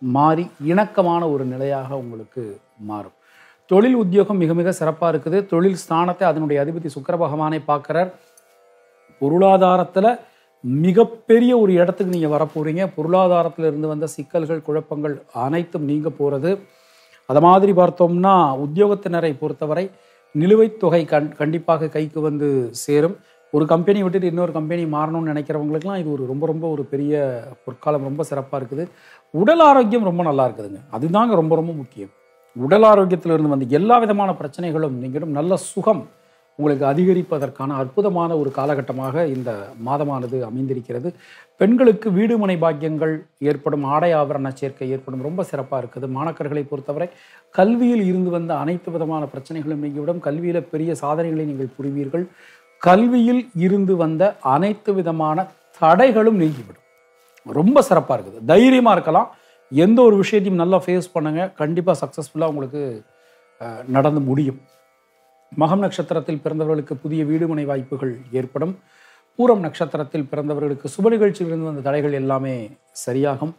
மாறி இணக்கமான ஒரு நிலையாக உங்களுக்கு மாறும். தொழில் உத்தியோகம் மிக மிக சிறப்பாக இருக்குது. தொழில் ஸ்தானத்தை அதனுடைய அதிபதி சுக்கர பகவானை பார்க்குறார். பொருளாதாரத்தில் மிகப்பெரிய ஒரு இடத்துக்கு நீங்கள் வரப்போகிறீங்க பொருளாதாரத்தில் இருந்து வந்த சிக்கல்கள் குழப்பங்கள் அனைத்தும் நீங்க போகிறது அது மாதிரி பார்த்தோம்னா உத்தியோகத்தினரை பொறுத்தவரை நிலுவைத் தொகை கண் கண்டிப்பாக கைக்கு வந்து சேரும். ஒரு கம்பெனி விட்டுட்டு இன்னொரு கம்பெனி மாறணும்னு நினைக்கிறவங்களுக்குலாம் இது ஒரு ரொம்ப ரொம்ப ஒரு பெரிய பொற்காலம் ரொம்ப சிறப்பாக இருக்குது. உடல் ஆரோக்கியம் ரொம்ப நல்லா இருக்குதுங்க. அதுதாங்க ரொம்ப ரொம்ப முக்கியம். உடல் ஆரோக்கியத்தில் இருந்து வந்து எல்லா விதமான பிரச்சனைகளும் நீங்களும் நல்ல சுகம் உங்களுக்கு அதிகரிப்பதற்கான அற்புதமான ஒரு காலகட்டமாக இந்த மாதமானது அமைந்திருக்கிறது. பெண்களுக்கு வீடு மனை பாக்கியங்கள் ஏற்படும் ஆடை ஆபரண சேர்க்கை ஏற்படும் ரொம்ப சிறப்பாக இருக்குது. மாணக்கர்களை பொறுத்தவரை கல்வியில் இருந்து வந்த அனைத்து விதமான பிரச்சனைகளும் நீங்கிவிடும். கல்வியில் பெரிய சாதனைகளை நீங்கள் புரிவீர்கள். கல்வியில் இருந்து வந்த அனைத்து விதமான தடைகளும் நீங்கிவிடும். ரொம்ப சிறப்பாக இருக்குது. தைரியமாக இருக்கலாம். எந்த ஒரு விஷயத்தையும் நல்லா ஃபேஸ் பண்ணுங்க. கண்டிப்பாக சக்ஸஸ்ஃபுல்லாக உங்களுக்கு நடந்து முடியும். மகம் நட்சத்திரத்தில் பிறந்தவர்களுக்கு புதிய வீடுமனை வாய்ப்புகள் ஏற்படும். பூரம் நட்சத்திரத்தில் பிறந்தவர்களுக்கு சுப நிகழ்ச்சியிலிருந்து வந்த தடைகள் எல்லாமே சரியாகும்.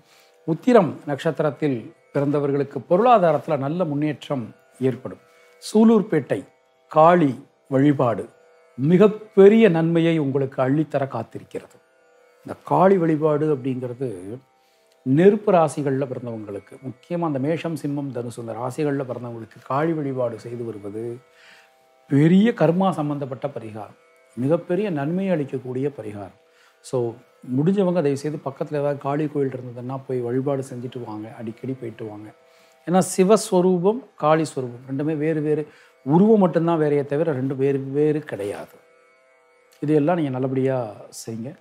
உத்திரம் நட்சத்திரத்தில் பிறந்தவர்களுக்கு பொருளாதாரத்தில் நல்ல முன்னேற்றம் ஏற்படும். சூலூர்பேட்டை காளி வழிபாடு மிகப்பெரிய நன்மையை உங்களுக்கு அள்ளித்தர காத்திருக்கிறது. இந்த காளி வழிபாடு அப்படிங்கிறது நெருப்பு ராசிகளில் பிறந்தவங்களுக்கு முக்கியமாக அந்த மேஷம் சிம்மம் தனுசு அந்த ராசிகளில் பிறந்தவங்களுக்கு காளி வழிபாடு செய்து வருவது பெரிய கர்மா சம்பந்தப்பட்ட பரிகாரம். மிகப்பெரிய நன்மையை அளிக்கக்கூடிய பரிகாரம். ஸோ முடிஞ்சவங்க தயவுசெய்து பக்கத்தில் ஏதாவது காளி கோயில் இருந்ததுன்னா போய் வழிபாடு செஞ்சுட்டு வாங்க. அடிக்கடி போயிட்டு வாங்க. ஏன்னா சிவஸ்வரூபம் காளி ஸ்வரூபம் ரெண்டுமே வேறு வேறு. உருவம் மட்டும்தான் வேறையே தவிர ரெண்டு வேறு வேறு கிடையாது. இதையெல்லாம் நீங்கள் நல்லபடியாக செய்யுங்க.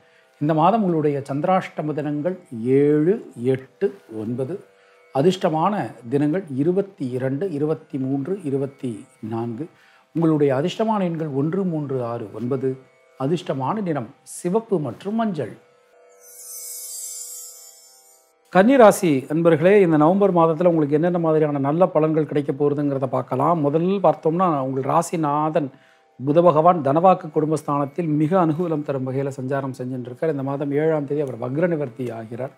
இந்த மாதம் உங்களுடைய சந்திராஷ்டம தினங்கள் ஏழு எட்டு ஒன்பது. அதிர்ஷ்டமான தினங்கள் இருபத்தி இரண்டு இருபத்தி மூன்று இருபத்தி நான்கு. உங்களுடைய அதிர்ஷ்டமான எண்கள் ஒன்று மூன்று ஆறு ஒன்பது. அதிர்ஷ்டமான நிறம் சிவப்பு மற்றும் மஞ்சள். கன்னிராசி அன்பர்களே இந்த நவம்பர் மாதத்தில் உங்களுக்கு என்னென்ன மாதிரியான நல்ல பலன்கள் கிடைக்க போகுதுங்கிறத பார்க்கலாம். முதல் பார்த்தோம்னா உங்கள் ராசிநாதன் புத பகவான் தனவாக்கு குடும்பஸ்தானத்தில் மிக அனுகூலம் தரும் வகையில் சஞ்சாரம் செஞ்சுட்டு இந்த மாதம் ஏழாம் தேதி அவர் வக்ர நிவர்த்தி ஆகிறார்.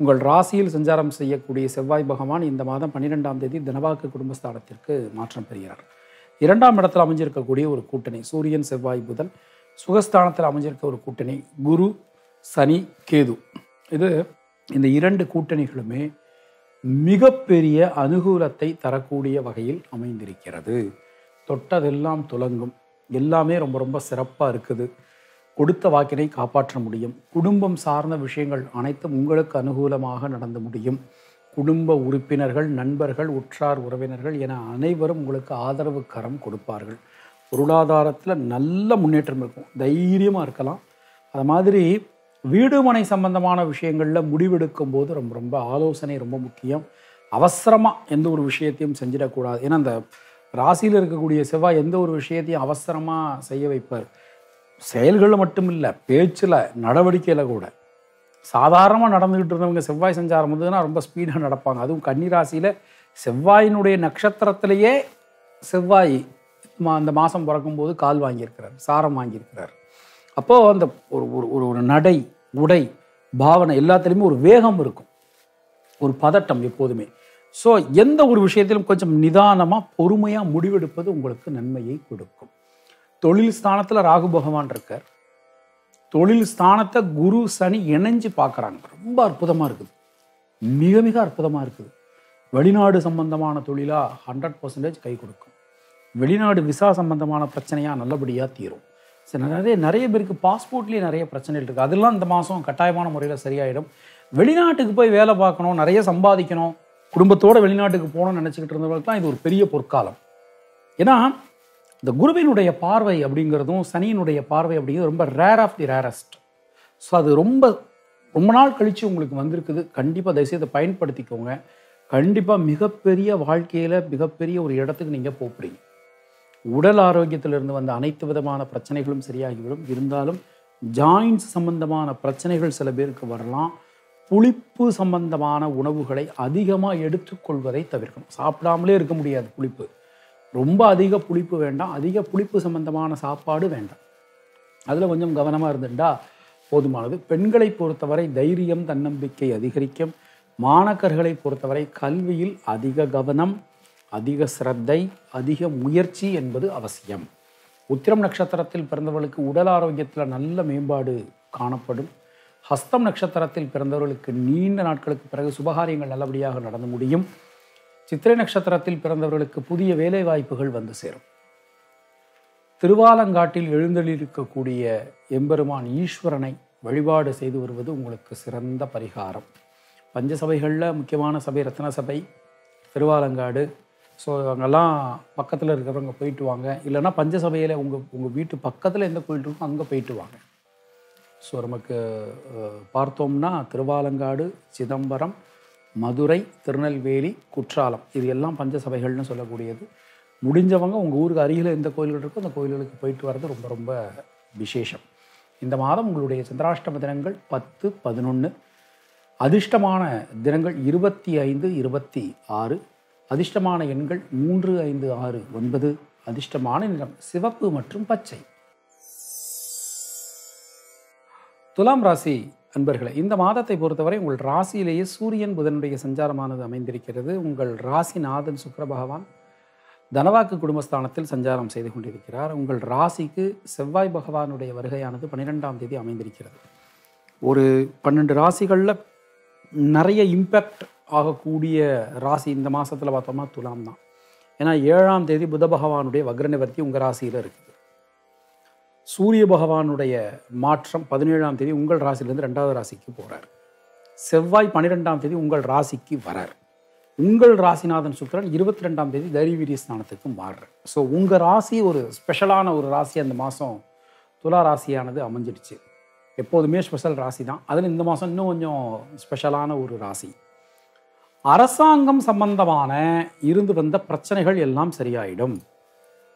உங்கள் ராசியில் சஞ்சாரம் செய்யக்கூடிய செவ்வாய் பகவான் இந்த மாதம் பன்னிரெண்டாம் தேதி தனவாக்கு குடும்பஸ்தானத்திற்கு மாற்றம் பெறுகிறார். இரண்டாம் இடத்தில் அமைஞ்சிருக்கக்கூடிய ஒரு கூட்டணி சூரியன் செவ்வாய் புதன். சுகஸ்தானத்தில் அமைஞ்சிருக்க ஒரு கூட்டணி குரு சனி கேது. இது இந்த இரண்டு கூட்டணிகளுமே மிகப்பெரிய அனுகூலத்தை தரக்கூடிய வகையில் அமைந்திருக்கிறது. தொட்டதெல்லாம் துலங்கும். எல்லாமே ரொம்ப ரொம்ப சிறப்பாக இருக்குது. கொடுத்த வாக்கினை காப்பாற்ற முடியும். குடும்பம் சார்ந்த விஷயங்கள் அனைத்தும் உங்களுக்கு அனுகூலமாக நடந்து முடியும். குடும்ப உறுப்பினர்கள் நண்பர்கள் உற்றார் உறவினர்கள் என அனைவரும் உங்களுக்கு ஆதரவு கரம் கொடுப்பார்கள். பொருளாதாரத்தில் நல்ல முன்னேற்றம் இருக்கும். தைரியமாக இருக்கலாம். அது மாதிரி வீடு மனை சம்பந்தமான விஷயங்களில் முடிவெடுக்கும் போது ரொம்ப ரொம்ப ஆலோசனை ரொம்ப முக்கியம். அவசரமாக எந்த ஒரு விஷயத்தையும் செஞ்சிடக்கூடாது. ஏன்னா அந்த ராசியில் இருக்கக்கூடிய செவ்வாய் எந்த ஒரு விஷயத்தையும் அவசரமாக செய்ய வைப்பார். செயல்களில் மட்டும் இல்லை பேச்சில் நடவடிக்கையில் கூட. சாதாரணமாக நடந்துக்கிட்டு இருந்தவங்க செவ்வாய் சஞ்சாரம் வந்ததுன்னா ரொம்ப ஸ்பீடாக நடப்பாங்க. அதுவும் கன்னிராசியில் செவ்வாயினுடைய நட்சத்திரத்திலேயே செவ்வாய் மா- அந்த மாதம் பிறக்கும்போது கால் வாங்கியிருக்கிறார் சாரம் வாங்கியிருக்கிறார். அப்போது அந்த ஒரு ஒரு ஒரு ஒரு நடை உடை பாவனை எல்லாத்துலேயுமே ஒரு வேகம் இருக்கும். ஒரு பதட்டம் எப்போதுமே. ஸோ எந்த ஒரு விஷயத்திலும் கொஞ்சம் நிதானமாக பொறுமையாக முடிவெடுப்பது உங்களுக்கு நன்மையை கொடுக்கும். தொழில் ஸ்தானத்தில் ராகு பகவான் இருக்கார். தொழில் ஸ்தானத்தை குரு சனி இணைஞ்சு பார்க்குறாங்க. ரொம்ப அற்புதமாக இருக்குது. மிக மிக அற்புதமாக இருக்குது. வெளிநாடு சம்பந்தமான தொழிலாக ஹண்ட்ரட் பர்சன்டேஜ் கை கொடுக்கும். வெளிநாடு விசா சம்பந்தமான பிரச்சனையாக நல்லபடியாக தீரும். சரி நிறைய நிறைய பேருக்கு பாஸ்போர்ட்லேயே நிறைய பிரச்சனைகள் இருக்குது அதெல்லாம் இந்த மாதம் கட்டாயமான முறையில் சரியாயிடும். வெளிநாட்டுக்கு போய் வேலை பார்க்கணும் நிறைய சம்பாதிக்கணும் குடும்பத்தோடு வெளிநாட்டுக்கு போகணும்னு நினச்சிக்கிட்டு இருந்தவங்களுக்குலாம் இது ஒரு பெரிய பொற்காலம். ஏன்னா இந்த குருவினுடைய பார்வை அப்படிங்கிறதும் சனியினுடைய பார்வை அப்படிங்கிறது ரொம்ப rare of the rarest so அது ரொம்ப ரொம்ப நாள் கழித்து உங்களுக்கு வந்திருக்குது. கண்டிப்பாக தயவுசெய்து பயன்படுத்திக்கோங்க. கண்டிப்பாக மிகப்பெரிய வாழ்க்கையில் மிகப்பெரிய ஒரு இடத்துக்கு நீங்கள் போகிறீங்க உடல் ஆரோக்கியத்திலிருந்து வந்த அனைத்து விதமான பிரச்சனைகளும் சரியாகிவிடும். இருந்தாலும் ஜாயின்ஸ் சம்பந்தமான பிரச்சனைகள் சில பேருக்கு வரலாம். புளிப்பு சம்பந்தமான உணவுகளை அதிகமாக எடுத்துக்கொள்வதை தவிர்க்கணும். சாப்பிடாமலே இருக்க முடியாது புளிப்பு. ரொம்ப அதிக புளிப்பு வேண்டாம். அதிக புளிப்பு சம்பந்தமான சாப்பாடு வேண்டாம். அதில் கொஞ்சம் கவனமாக இருந்துட்டா போதுமானது. பெண்களை பொறுத்தவரை தைரியம் தன்னம்பிக்கை அதிகரிக்கும். மாணக்கர்களை பொறுத்தவரை கல்வியில் அதிக கவனம் அதிக சிரத்தை அதிக முயற்சி என்பது அவசியம். உத்திரம் நட்சத்திரத்தில் பிறந்தவர்களுக்கு உடல் ஆரோக்கியத்தில் நல்ல மேம்பாடு காணப்படும். ஹஸ்தம் நட்சத்திரத்தில் பிறந்தவர்களுக்கு நீண்ட நாட்களுக்கு பிறகு சுபகாரியங்கள் நல்லபடியாக நடந்து முடியும். சித்திரை நட்சத்திரத்தில் பிறந்தவர்களுக்கு புதிய வேலை வாய்ப்புகள் வந்து சேரும். திருவாலங்காட்டில் எழுந்தளிருக்கக்கூடிய எம்பெருமான் ஈஸ்வரனை வழிபாடு செய்து வருவது உங்களுக்கு சிறந்த பரிகாரம். பஞ்சசபைகளில் முக்கியமான சபை ரத்ன சபை திருவாலங்காடு. ஸோ அங்கெல்லாம் பக்கத்தில் இருக்கிறவங்க போயிட்டு வாங்க. இல்லைன்னா பஞ்சசபையில் உங்கள் உங்கள் வீட்டு பக்கத்தில் எந்த கோயில் இருக்கோ அங்கே போயிட்டு வாங்க. ஸோ நமக்கு பார்த்தோம்னா திருவாலங்காடு சிதம்பரம் மதுரை திருநெல்வேலி குற்றாலம். இது எல்லாம் பஞ்சசபைகள்னு சொல்லக்கூடியது. முடிஞ்சவங்க உங்கள் ஊருக்கு அருகில் எந்த கோயில்கள் இருக்கோ அந்த கோயில்களுக்கு போயிட்டு வர்றது ரொம்ப ரொம்ப விசேஷம். இந்த மாதம் உங்களுடைய சந்திராஷ்டம தினங்கள் பத்து பதினொன்று அதிர்ஷ்டமான தினங்கள் இருபத்தி ஐந்து இருபத்தி ஆறு. அதிர்ஷ்டமான எண்கள் மூன்று ஐந்து ஆறு ஒன்பது. அதிர்ஷ்டமான நிறம் சிவப்பு மற்றும் பச்சை. துலாம் ராசி அன்பர்களை இந்த மாதத்தை பொறுத்தவரை உங்கள் ராசியிலேயே சூரியன் புதனுடைய சஞ்சாரமானது அமைந்திருக்கிறது. உங்கள் ராசிநாதன் சுக்கர பகவான் தனவாக்கு குடும்பஸ்தானத்தில் சஞ்சாரம் செய்து கொண்டிருக்கிறார். உங்கள் ராசிக்கு செவ்வாய் பகவானுடைய வருகையானது பன்னிரெண்டாம் தேதி அமைந்திருக்கிறது. ஒரு பன்னெண்டு ராசிகளில் நிறைய இம்பேக்ட் ஆகக்கூடிய ராசி இந்த மாதத்தில் பார்த்தோம்னா துலாம் தான். ஏன்னா ஏழாம் தேதி புத பகவானுடைய வக்ர நிவர்த்தி உங்கள் ராசியில் இருக்குது. சூரிய பகவானுடைய மாற்றம் பதினேழாம் தேதி உங்கள் ராசியிலேருந்து ரெண்டாவது ராசிக்கு போகிறார் செவ்வாய் பன்னிரெண்டாம் தேதி உங்கள் ராசிக்கு வரார். உங்கள் ராசிநாதன் சுக்கரன் இருபத்தி ரெண்டாம் தேதி தைரியவீரிய ஸ்தானத்துக்கு மாறுறார். ஸோ உங்கள் ராசி ஒரு ஸ்பெஷலான ஒரு ராசி அந்த மாதம் துலா ராசியானது அமைஞ்சிடுச்சு. எப்போதுமே ஸ்பெஷல் ராசி தான். அதில் இந்த மாதம் இன்னும் கொஞ்சம் ஸ்பெஷலான ஒரு ராசி. அரசாங்கம் சம்பந்தமான இருந்து வந்த பிரச்சனைகள் எல்லாம் சரியாயிடும்.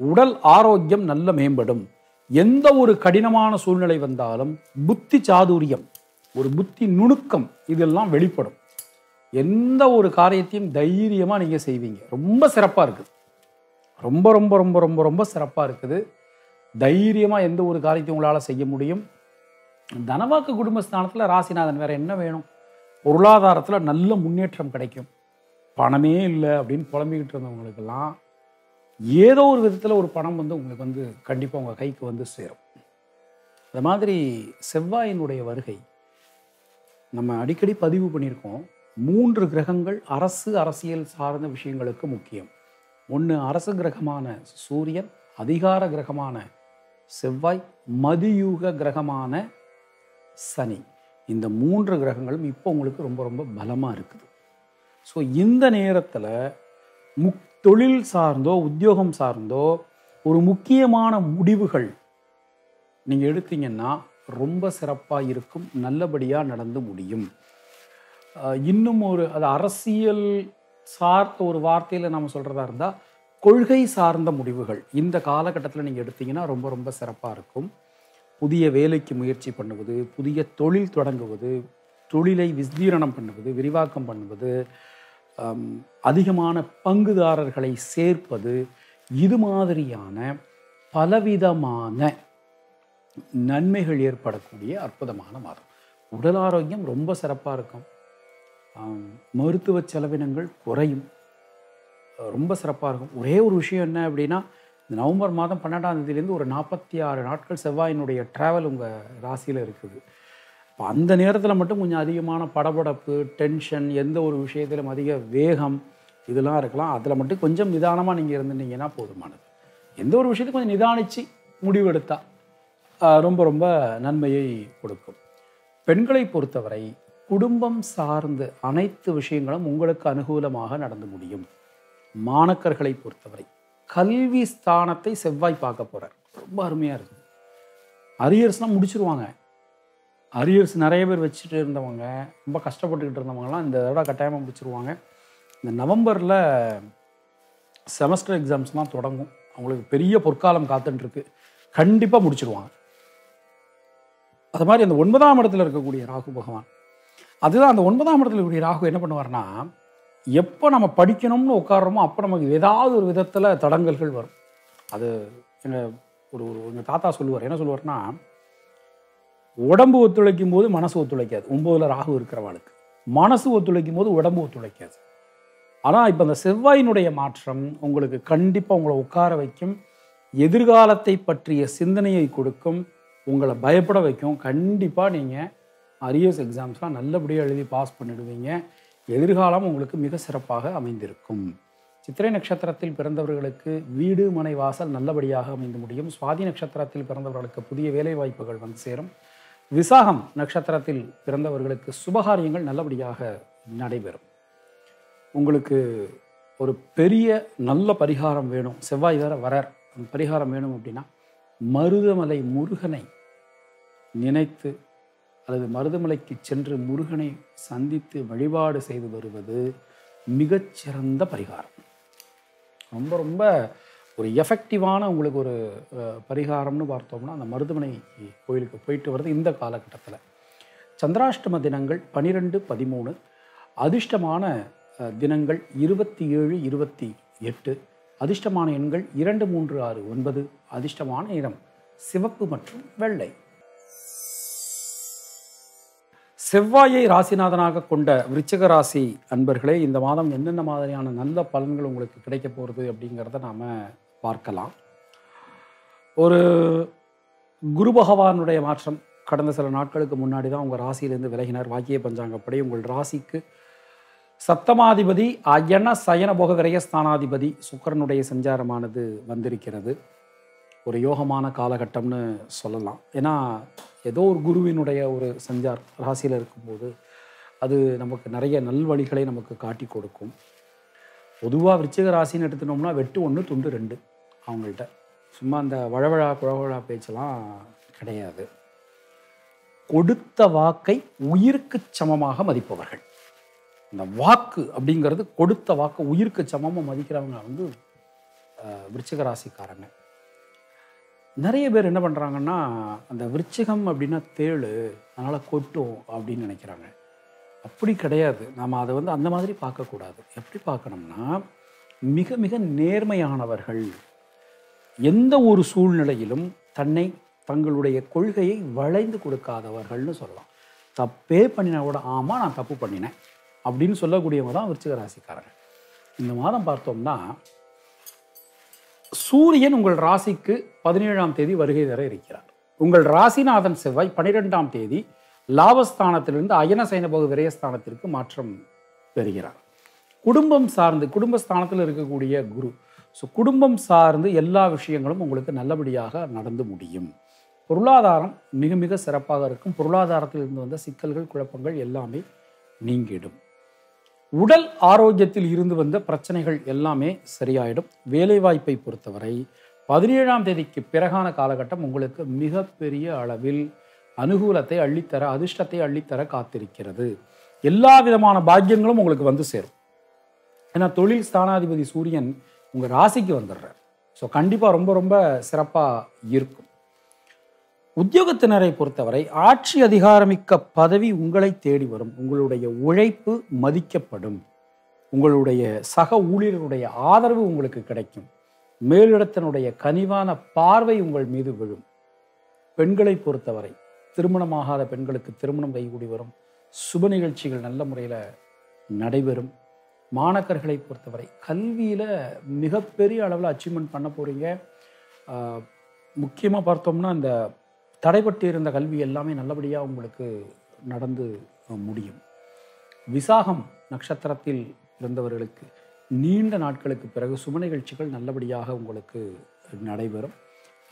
உடல் ஆரோக்கியம் நல்ல மேம்படும். எந்த ஒரு கடினமான சூழ்நிலை வந்தாலும் புத்தி சாதுரியம் ஒரு புத்தி நுணுக்கம் இதெல்லாம் வெளிப்படும். எந்த ஒரு காரியத்தையும் தைரியமாக நீங்கள் செய்வீங்க. ரொம்ப சிறப்பாக இருக்குது ரொம்ப ரொம்ப ரொம்ப ரொம்ப ரொம்ப சிறப்பாக இருக்குது. தைரியமாக எந்த ஒரு காரியத்தையும் உங்களால் செய்ய முடியும். தனவாக்கு குடும்பஸ்தானத்தில் ராசிநாதன் வேறு என்ன வேணும்? பொருளாதாரத்தில் நல்ல முன்னேற்றம் கிடைக்கும். பணமே இல்லை அப்படின்னு புலம்பிக்கிட்டு இருந்தவங்களுக்கெல்லாம் ஏதோ ஒரு விதத்தில் ஒரு பணம் வந்து உங்களுக்கு வந்து கண்டிப்பாக உங்கள் கைக்கு வந்து சேரும். அது மாதிரி செவ்வாயினுடைய வருகை நம்ம அடிக்கடி பதிவு பண்ணியிருக்கோம். மூன்று கிரகங்கள் அரசு அரசியல் சார்ந்த விஷயங்களுக்கு முக்கியம். ஒன்று அரசு கிரகமான சூரியன் அதிகார கிரகமான செவ்வாய் மதியூக கிரகமான சனி. இந்த மூன்று கிரகங்களும் இப்போ உங்களுக்கு ரொம்ப ரொம்ப பலமாக இருக்குது. ஸோ இந்த நேரத்தில் முக் தொழில் சார்ந்தோ உத்தியோகம் சார்ந்தோ ஒரு முக்கியமான முடிவுகள் நீங்கள் எடுத்தீங்கன்னா ரொம்ப சிறப்பாக இருக்கும் நல்லபடியாக நடந்து முடியும். இன்னும் ஒரு அது அரசியல் சார்ந்த ஒரு வார்த்தையில் நம்ம சொல்கிறதா இருந்தால் கொள்கை சார்ந்த முடிவுகள். இந்த காலகட்டத்தில் நீங்கள் எடுத்தீங்கன்னா ரொம்ப ரொம்ப சிறப்பாக இருக்கும். புதிய வேலைக்கு முயற்சி பண்ணுவது புதிய தொழில் தொடங்குவது தொழிலை விஸ்தீரணம் பண்ணுவது விரிவாக்கம் பண்ணுவது அதிகமான பங்குதாரர்களை சேர்ப்பது இது மாதிரியான பலவிதமான நன்மைகள் ஏற்படக்கூடிய அற்புதமான மாதம். உடல் ஆரோக்கியம் ரொம்ப சிறப்பாக இருக்கும். மருத்துவ செலவினங்கள் குறையும். ரொம்ப சிறப்பாக இருக்கும். ஒரே ஒரு விஷயம் என்ன அப்படின்னா இந்த நவம்பர் மாதம் பன்னெண்டாம் தேதியிலேருந்து ஒரு நாற்பத்தி ஆறு நாட்கள் செவ்வாயினுடைய ட்ராவல் உங்கள் ராசியில் இருக்குது. இப்போ அந்த நேரத்தில் மட்டும் கொஞ்சம் அதிகமான படபடப்பு டென்ஷன் எந்த ஒரு விஷயத்திலும் அதிக வேகம் இதெல்லாம் இருக்கலாம். அதில் மட்டும் கொஞ்சம் நிதானமாக நீங்கள் இருந்துட்டீங்கன்னா போதுமானது. எந்த ஒரு விஷயத்தையும் கொஞ்சம் நிதானித்து முடிவெடுத்தா ரொம்ப ரொம்ப நன்மையை கொடுக்கும். பெண்களை பொறுத்தவரை குடும்பம் சார்ந்த அனைத்து விஷயங்களும் உங்களுக்கு அனுகூலமாக நடந்து முடியும். மாணக்கர்களை பொறுத்தவரை கல்வி ஸ்தானத்தை செவ்வாய் பார்க்க போகிறார் ரொம்ப அருமையாக இருக்குது அரியர்ஸ்லாம் முடிச்சிருவாங்க. அரியர்ஸ் நிறைய பேர் வச்சுட்டு இருந்தவங்க ரொம்ப கஷ்டப்பட்டுக்கிட்டு இருந்தவங்கலாம் இந்த தடவை கட்டாயமாக முடிச்சிருவாங்க. இந்த நவம்பரில் செமஸ்டர் எக்ஸாம்ஸ்லாம் தொடங்கும். அவங்களுக்கு பெரிய பொற்காலம் காத்துட்டுருக்கு கண்டிப்பாக முடிச்சிருவாங்க. அது மாதிரி அந்த ஒன்பதாம் இடத்துல இருக்கக்கூடிய ராகு பகவான். அதுதான் அந்த ஒன்பதாம் இடத்துல இருக்கக்கூடிய ராகு என்ன பண்ணுவார்னா எப்போ நம்ம படிக்கணும்னு உட்காடுறோமோ அப்போ நமக்கு ஏதாவது ஒரு விதத்தில் தடங்கல்கள் வரும். அது எங்கள் ஒரு ஒரு எங்கள் தாத்தா சொல்லுவார். என்ன சொல்லுவார்னா உடம்பு ஒத்துழைக்கும் போது மனசு ஒத்துழைக்காது. ஒம்போதுல ராகு இருக்கிறவளுக்கு மனசு ஒத்துழைக்கும் போது உடம்பு ஒத்துழைக்காது. ஆனால் இப்போ அந்த செவ்வாயினுடைய மாற்றம் உங்களுக்கு கண்டிப்பாக உங்களை உட்கார வைக்கும். எதிர்காலத்தை பற்றிய சிந்தனையை கொடுக்கும். உங்களை பயப்பட வைக்கும். கண்டிப்பாக நீங்கள் அரியஸ் எக்ஸாம்ஸ்லாம் நல்லபடியாக எழுதி பாஸ் பண்ணிடுவீங்க. எதிர்காலம் உங்களுக்கு மிக சிறப்பாக அமைந்திருக்கும். சித்திரை நட்சத்திரத்தில் பிறந்தவர்களுக்கு வீடு மனை வாசல் நல்லபடியாக அமைந்து முடியும். சுவாதி நட்சத்திரத்தில் பிறந்தவர்களுக்கு புதிய வேலை வாய்ப்புகள் வந்து சேரும். விசாகம் நட்சத்திரத்தில் பிறந்தவர்களுக்கு சுபகாரியங்கள் நல்லபடியாக நடைபெறும். உங்களுக்கு ஒரு பெரிய நல்ல பரிகாரம் வேணும். செவ்வாய் வேற வரார். அந்த பரிகாரம் வேணும் அப்படின்னா மருதமலை முருகனை நினைத்து அல்லது மருதமலைக்கு சென்று முருகனை சந்தித்து வழிபாடு செய்து வருவது மிகச்சிறந்த பரிகாரம். ரொம்ப ரொம்ப ஒரு எஃபெக்டிவான உங்களுக்கு ஒரு பரிகாரம்னு பார்த்தோம்னா அந்த மருதுமனை கோயிலுக்கு போயிட்டு வர்றது இந்த காலகட்டத்தில். சந்திராஷ்டம தினங்கள் பனிரெண்டு பதிமூணு. அதிர்ஷ்டமான தினங்கள் இருபத்தி ஏழு இருபத்தி எட்டு அதிர்ஷ்டமான எண்கள் இரண்டு மூன்று ஆறு ஒன்பது. அதிர்ஷ்டமான இடம் சிவப்பு மற்றும் வெள்ளை. செவ்வாயை ராசிநாதனாக கொண்ட விருச்சிக ராசி அன்பர்களே இந்த மாதம் என்னென்ன மாதிரியான நல்ல பலன்கள் உங்களுக்கு கிடைக்க போகிறது அப்படிங்கிறத நாம் பார்க்கலாம். ஒரு குரு பகவானுடைய மாற்றம் கடந்த சில நாட்களுக்கு முன்னாடி தான் உங்கள் ராசியிலேருந்து விலகினார். வாக்கிய பஞ்சாங்கப்படி உங்கள் ராசிக்கு சப்தமாதிபதி அயன சயன போக விரயஸ்தானாதிபதி சுக்கரனுடைய சஞ்சாரமானது வந்திருக்கிறது. ஒரு யோகமான காலகட்டம்னு சொல்லலாம். ஏன்னா ஏதோ ஒரு குருவினுடைய ஒரு சஞ்சார் ராசியில் இருக்கும்போது அது நமக்கு நிறைய நல்வழிகளை நமக்கு காட்டி கொடுக்கும். பொதுவாக விருச்சிக ராசின்னு எடுத்துனோம்னா வெட்டு ஒன்று துண்டு ரெண்டு அவங்கள்ட்ட. சும்மா அந்த வழவழா குழவழா பேச்செல்லாம் கிடையாது. கொடுத்த வாக்கை உயிருக்கு சமமாக மதிப்பவர்கள். இந்த வாக்கு அப்படிங்கிறது கொடுத்த வாக்கு உயிருக்கு சமமாக மதிக்கிறவங்க வந்து விருச்சிக ராசிக்காரங்க. நிறைய பேர் என்ன பண்ணுறாங்கன்னா அந்த விருச்சிகம் அப்படின்னா தேளு அதனால் கொட்டும் அப்படின்னு நினைக்கிறாங்க. அப்படி கிடையாது. நாம் அதை வந்து அந்த மாதிரி பார்க்கக்கூடாது. எப்படி பார்க்கணும்னா மிக மிக நேர்மையானவர்கள் எந்த ஒரு சூழ்நிலையிலும் தன்னை தங்களுடைய கொள்கையை வளைந்து கொடுக்காதவர்கள்னு சொல்லலாம். தப்பே பண்ணினா கூட ஆமாம் நான் தப்பு பண்ணினேன் அப்படின்னு சொல்லக்கூடியவங்க தான் விருச்சிக ராசிக்காரங்க இந்த மாதம் பார்த்தோம்னா சூரியன் உங்கள் ராசிக்கு பதினேழாம் தேதி வருகை தர இருக்கிறார். உங்கள் ராசிநாதன் செவ்வாய் பனிரெண்டாம் தேதி லாபஸ்தானத்திலிருந்து அயன சைனபோக விரயஸ்தானத்திற்கு மாற்றம் பெறுகிறார். குடும்பம் சார்ந்து குடும்பஸ்தானத்தில் இருக்கக்கூடிய குரு. ஸோ குடும்பம் சார்ந்து எல்லா விஷயங்களும் உங்களுக்கு நல்லபடியாக நடந்து முடியும். பொருளாதாரம் மிக மிக சிறப்பாக இருக்கும். பொருளாதாரத்தில் இருந்து வந்த சிக்கல்கள் குழப்பங்கள் எல்லாமே நீங்கிடும். உடல் ஆரோக்கியத்தில் இருந்து வந்த பிரச்சனைகள் எல்லாமே சரியாயிடும். வேலைவாய்ப்பை பொறுத்தவரை பதினேழாம் தேதிக்கு பிறகான காலகட்டம் உங்களுக்கு மிகப்பெரிய அளவில் அனுகூலத்தை அள்ளித்தர அதிர்ஷ்டத்தை அள்ளித்தர காத்திருக்கிறது. எல்லா விதமான பாக்கியங்களும் உங்களுக்கு வந்து சேரும். ஏன்னா தொழில் ஸ்தானாதிபதி சூரியன் உங்கள் ராசிக்கு வந்துடுறார். ஸோ கண்டிப்பாக ரொம்ப ரொம்ப சிறப்பாக இருக்கும். உத்தியோகத்தினரை பொறுத்தவரை ஆட்சி அதிகாரமிக்க பதவி உங்களை தேடி வரும். உங்களுடைய உழைப்பு மதிக்கப்படும். உங்களுடைய சக ஊழியர்களுடைய ஆதரவு உங்களுக்கு கிடைக்கும். மேலிடத்தினுடைய கனிவான பார்வை உங்கள் மீது விழும். பெண்களை பொறுத்தவரை திருமணமாகாத பெண்களுக்கு திருமணம் கைகூடி வரும். சுப நிகழ்ச்சிகள் நல்ல முறையில் நடைபெறும். மாணக்கர்களை பொறுத்தவரை கல்வியில் மிகப்பெரிய அளவில் அச்சீவ்மெண்ட் பண்ண போகிறீங்க முக்கியமாக பார்த்தோம்னா இந்த தடைப்பட்டு இருந்த கல்வி எல்லாமே நல்லபடியாக உங்களுக்கு நடந்து முடியும். விசாகம் நட்சத்திரத்தில் பிறந்தவர்களுக்கு நீண்ட நாட்களுக்கு பிறகு சுப நிகழ்ச்சிகள் நல்லபடியாக உங்களுக்கு நடைபெறும்.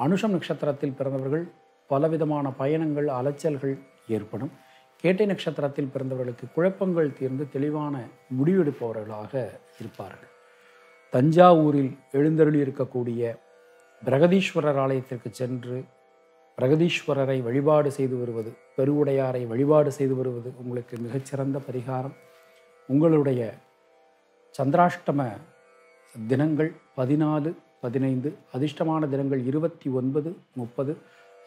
அனுஷம் நட்சத்திரத்தில் பிறந்தவர்கள் பலவிதமான பயணங்கள் அலைச்சல்கள் ஏற்படும். கேட்டை நட்சத்திரத்தில் பிறந்தவர்களுக்கு குழப்பங்கள் தீர்ந்து தெளிவான முடிவெடுப்பவர்களாக இருப்பார்கள். தஞ்சாவூரில் எழுந்தருளி இருக்கக்கூடிய பிரகதீஸ்வரர் ஆலயத்திற்கு சென்று பிரகதீஸ்வரரை வழிபாடு செய்து வருவது பெருவுடையாரை வழிபாடு செய்து வருவது உங்களுக்கு மிகச்சிறந்த பரிகாரம். உங்களுடைய சந்திராஷ்டம தினங்கள் பதினாலு பதினைந்து அதிர்ஷ்டமான தினங்கள் இருபத்தி ஒன்பது முப்பது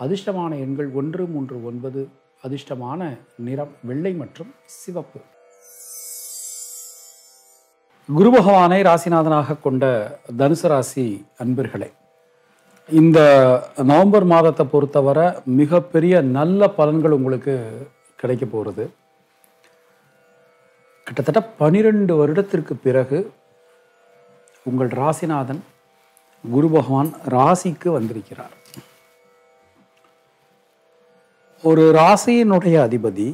அதிர்ஷ்டமான எண்கள் ஒன்று மூன்று ஒன்பது அதிர்ஷ்டமான நிறம் வெள்ளை மற்றும் சிவப்பு. குரு பகவானை ராசிநாதனாக கொண்ட தனுசு ராசி அன்பர்களே இந்த நவம்பர் மாதத்தை பொறுத்தவரை மிகப்பெரிய நல்ல பலன்கள் உங்களுக்கு கிடைக்க போகிறது கிட்டத்தட்ட பனிரெண்டு வருடத்திற்கு பிறகு உங்கள் ராசிநாதன் குரு பகவான் ராசிக்கு வந்திருக்கிறார். ஒரு ராசியினுடைய அதிபதி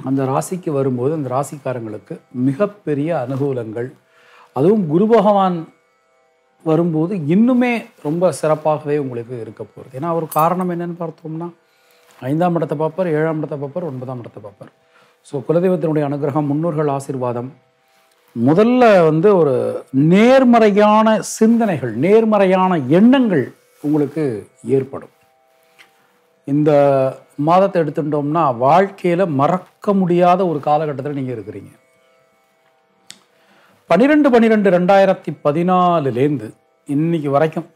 அந்த ராசிக்கு வரும்போது அந்த ராசிக்காரங்களுக்கு மிகப்பெரிய அனுகூலங்கள். அதுவும் குரு பகவான் வரும்போது இன்னுமே ரொம்ப சிறப்பாகவே உங்களுக்கு இருக்க போகிறது ஏன்னா ஒரு காரணம் என்னன்னு பார்த்தோம்னா ஐந்தாம் இடத்தை பார்ப்பார் ஏழாம் இடத்தை பார்ப்பார் ஒன்பதாம் இடத்தை பார்ப்பார். ஸோ குலதெய்வத்தினுடைய அனுகிரகம் முன்னோர்கள் ஆசீர்வாதம் முதல்ல வந்து ஒரு நேர்மறையான சிந்தனைகள் நேர்மறையான எண்ணங்கள் உங்களுக்கு ஏற்படும். இந்த மாதத்தை எடுத்துட்டோம்னா வாழ்க்கையில் மறக்க முடியாத ஒரு காலகட்டத்தில் நீங்கள் இருக்கிறீங்க. பன்னிரெண்டு பன்னிரெண்டு ரெண்டாயிரத்தி பதினாலுலேருந்து இன்னைக்கு வரைக்கும்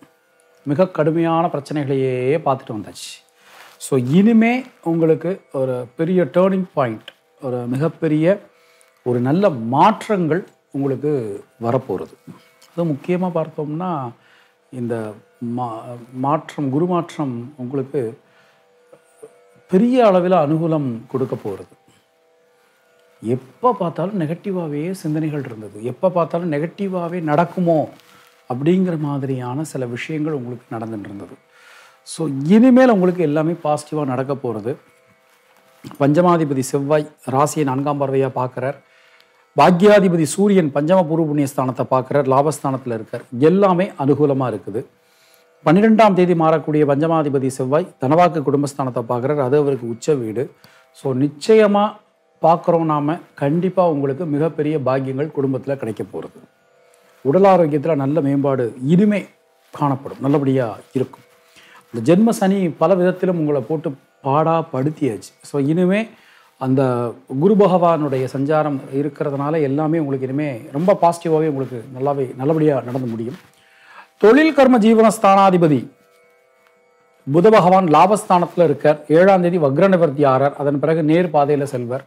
மிக கடுமையான பிரச்சனைகளையே பார்த்துட்டு வந்தாச்சு. ஸோ இனிமே உங்களுக்கு ஒரு பெரிய டேர்னிங் பாயிண்ட் ஒரு மிகப்பெரிய ஒரு நல்ல மாற்றங்கள் உங்களுக்கு வரப்போகிறது அது முக்கியமாக பார்த்தோம்னா இந்த மா மாற்றம் குரு மாற்றம் உங்களுக்கு பெரிய அளவில் அனுகூலம் கொடுக்க போகிறது எப்போ பார்த்தாலும் நெகட்டிவாகவே சிந்தனைகள் இருந்தது. எப்போ பார்த்தாலும் நெகட்டிவாகவே நடக்குமோ அப்படிங்கிற மாதிரியான சில விஷயங்கள் உங்களுக்கு நடந்துட்டு இருந்தது. ஸோ இனிமேல் உங்களுக்கு எல்லாமே பாசிட்டிவாக நடக்க போகிறது பஞ்சமாதிபதி செவ்வாய் ராசியை நான்காம் பார்வையாக பார்க்குறார். பாக்யாதிபதி சூரியன் பஞ்சம பூர்வ புண்ணிய ஸ்தானத்தை பார்க்குறார். லாபஸ்தானத்தில் இருக்கார். எல்லாமே அனுகூலமாக இருக்குது. பன்னிரெண்டாம் தேதி மாறக்கூடிய பஞ்சமாதிபதி செவ்வாய் தனவாக்கு குடும்பஸ்தானத்தை பார்க்குறார். அது அவருக்கு உச்ச வீடு. ஸோ நிச்சயமாக பார்க்குறோம் நாம். கண்டிப்பாக உங்களுக்கு மிகப்பெரிய பாக்கியங்கள் குடும்பத்தில் கிடைக்க போகிறது உடல் ஆரோக்கியத்தில் நல்ல மேம்பாடு இனிமே காணப்படும். நல்லபடியாக இருக்கும். இந்த ஜென்ம சனி பல விதத்திலும் உங்களை போட்டு பாடா படுத்தியாச்சு. ஸோ இனிமே அந்த குரு பகவானுடைய சஞ்சாரம் இருக்கிறதுனால எல்லாமே உங்களுக்கு இனிமேல் ரொம்ப பாசிட்டிவாகவே உங்களுக்கு நல்லாவே நல்லபடியாக நடந்து முடியும். தொழில் கர்ம ஜீவன ஸ்தானாதிபதி புத பகவான் லாபஸ்தானத்தில் இருக்கார். ஏழாம் தேதி வக்ர நிவர்த்தி ஆறார். அதன் பிறகு நேர் பாதையில் செல்வர்.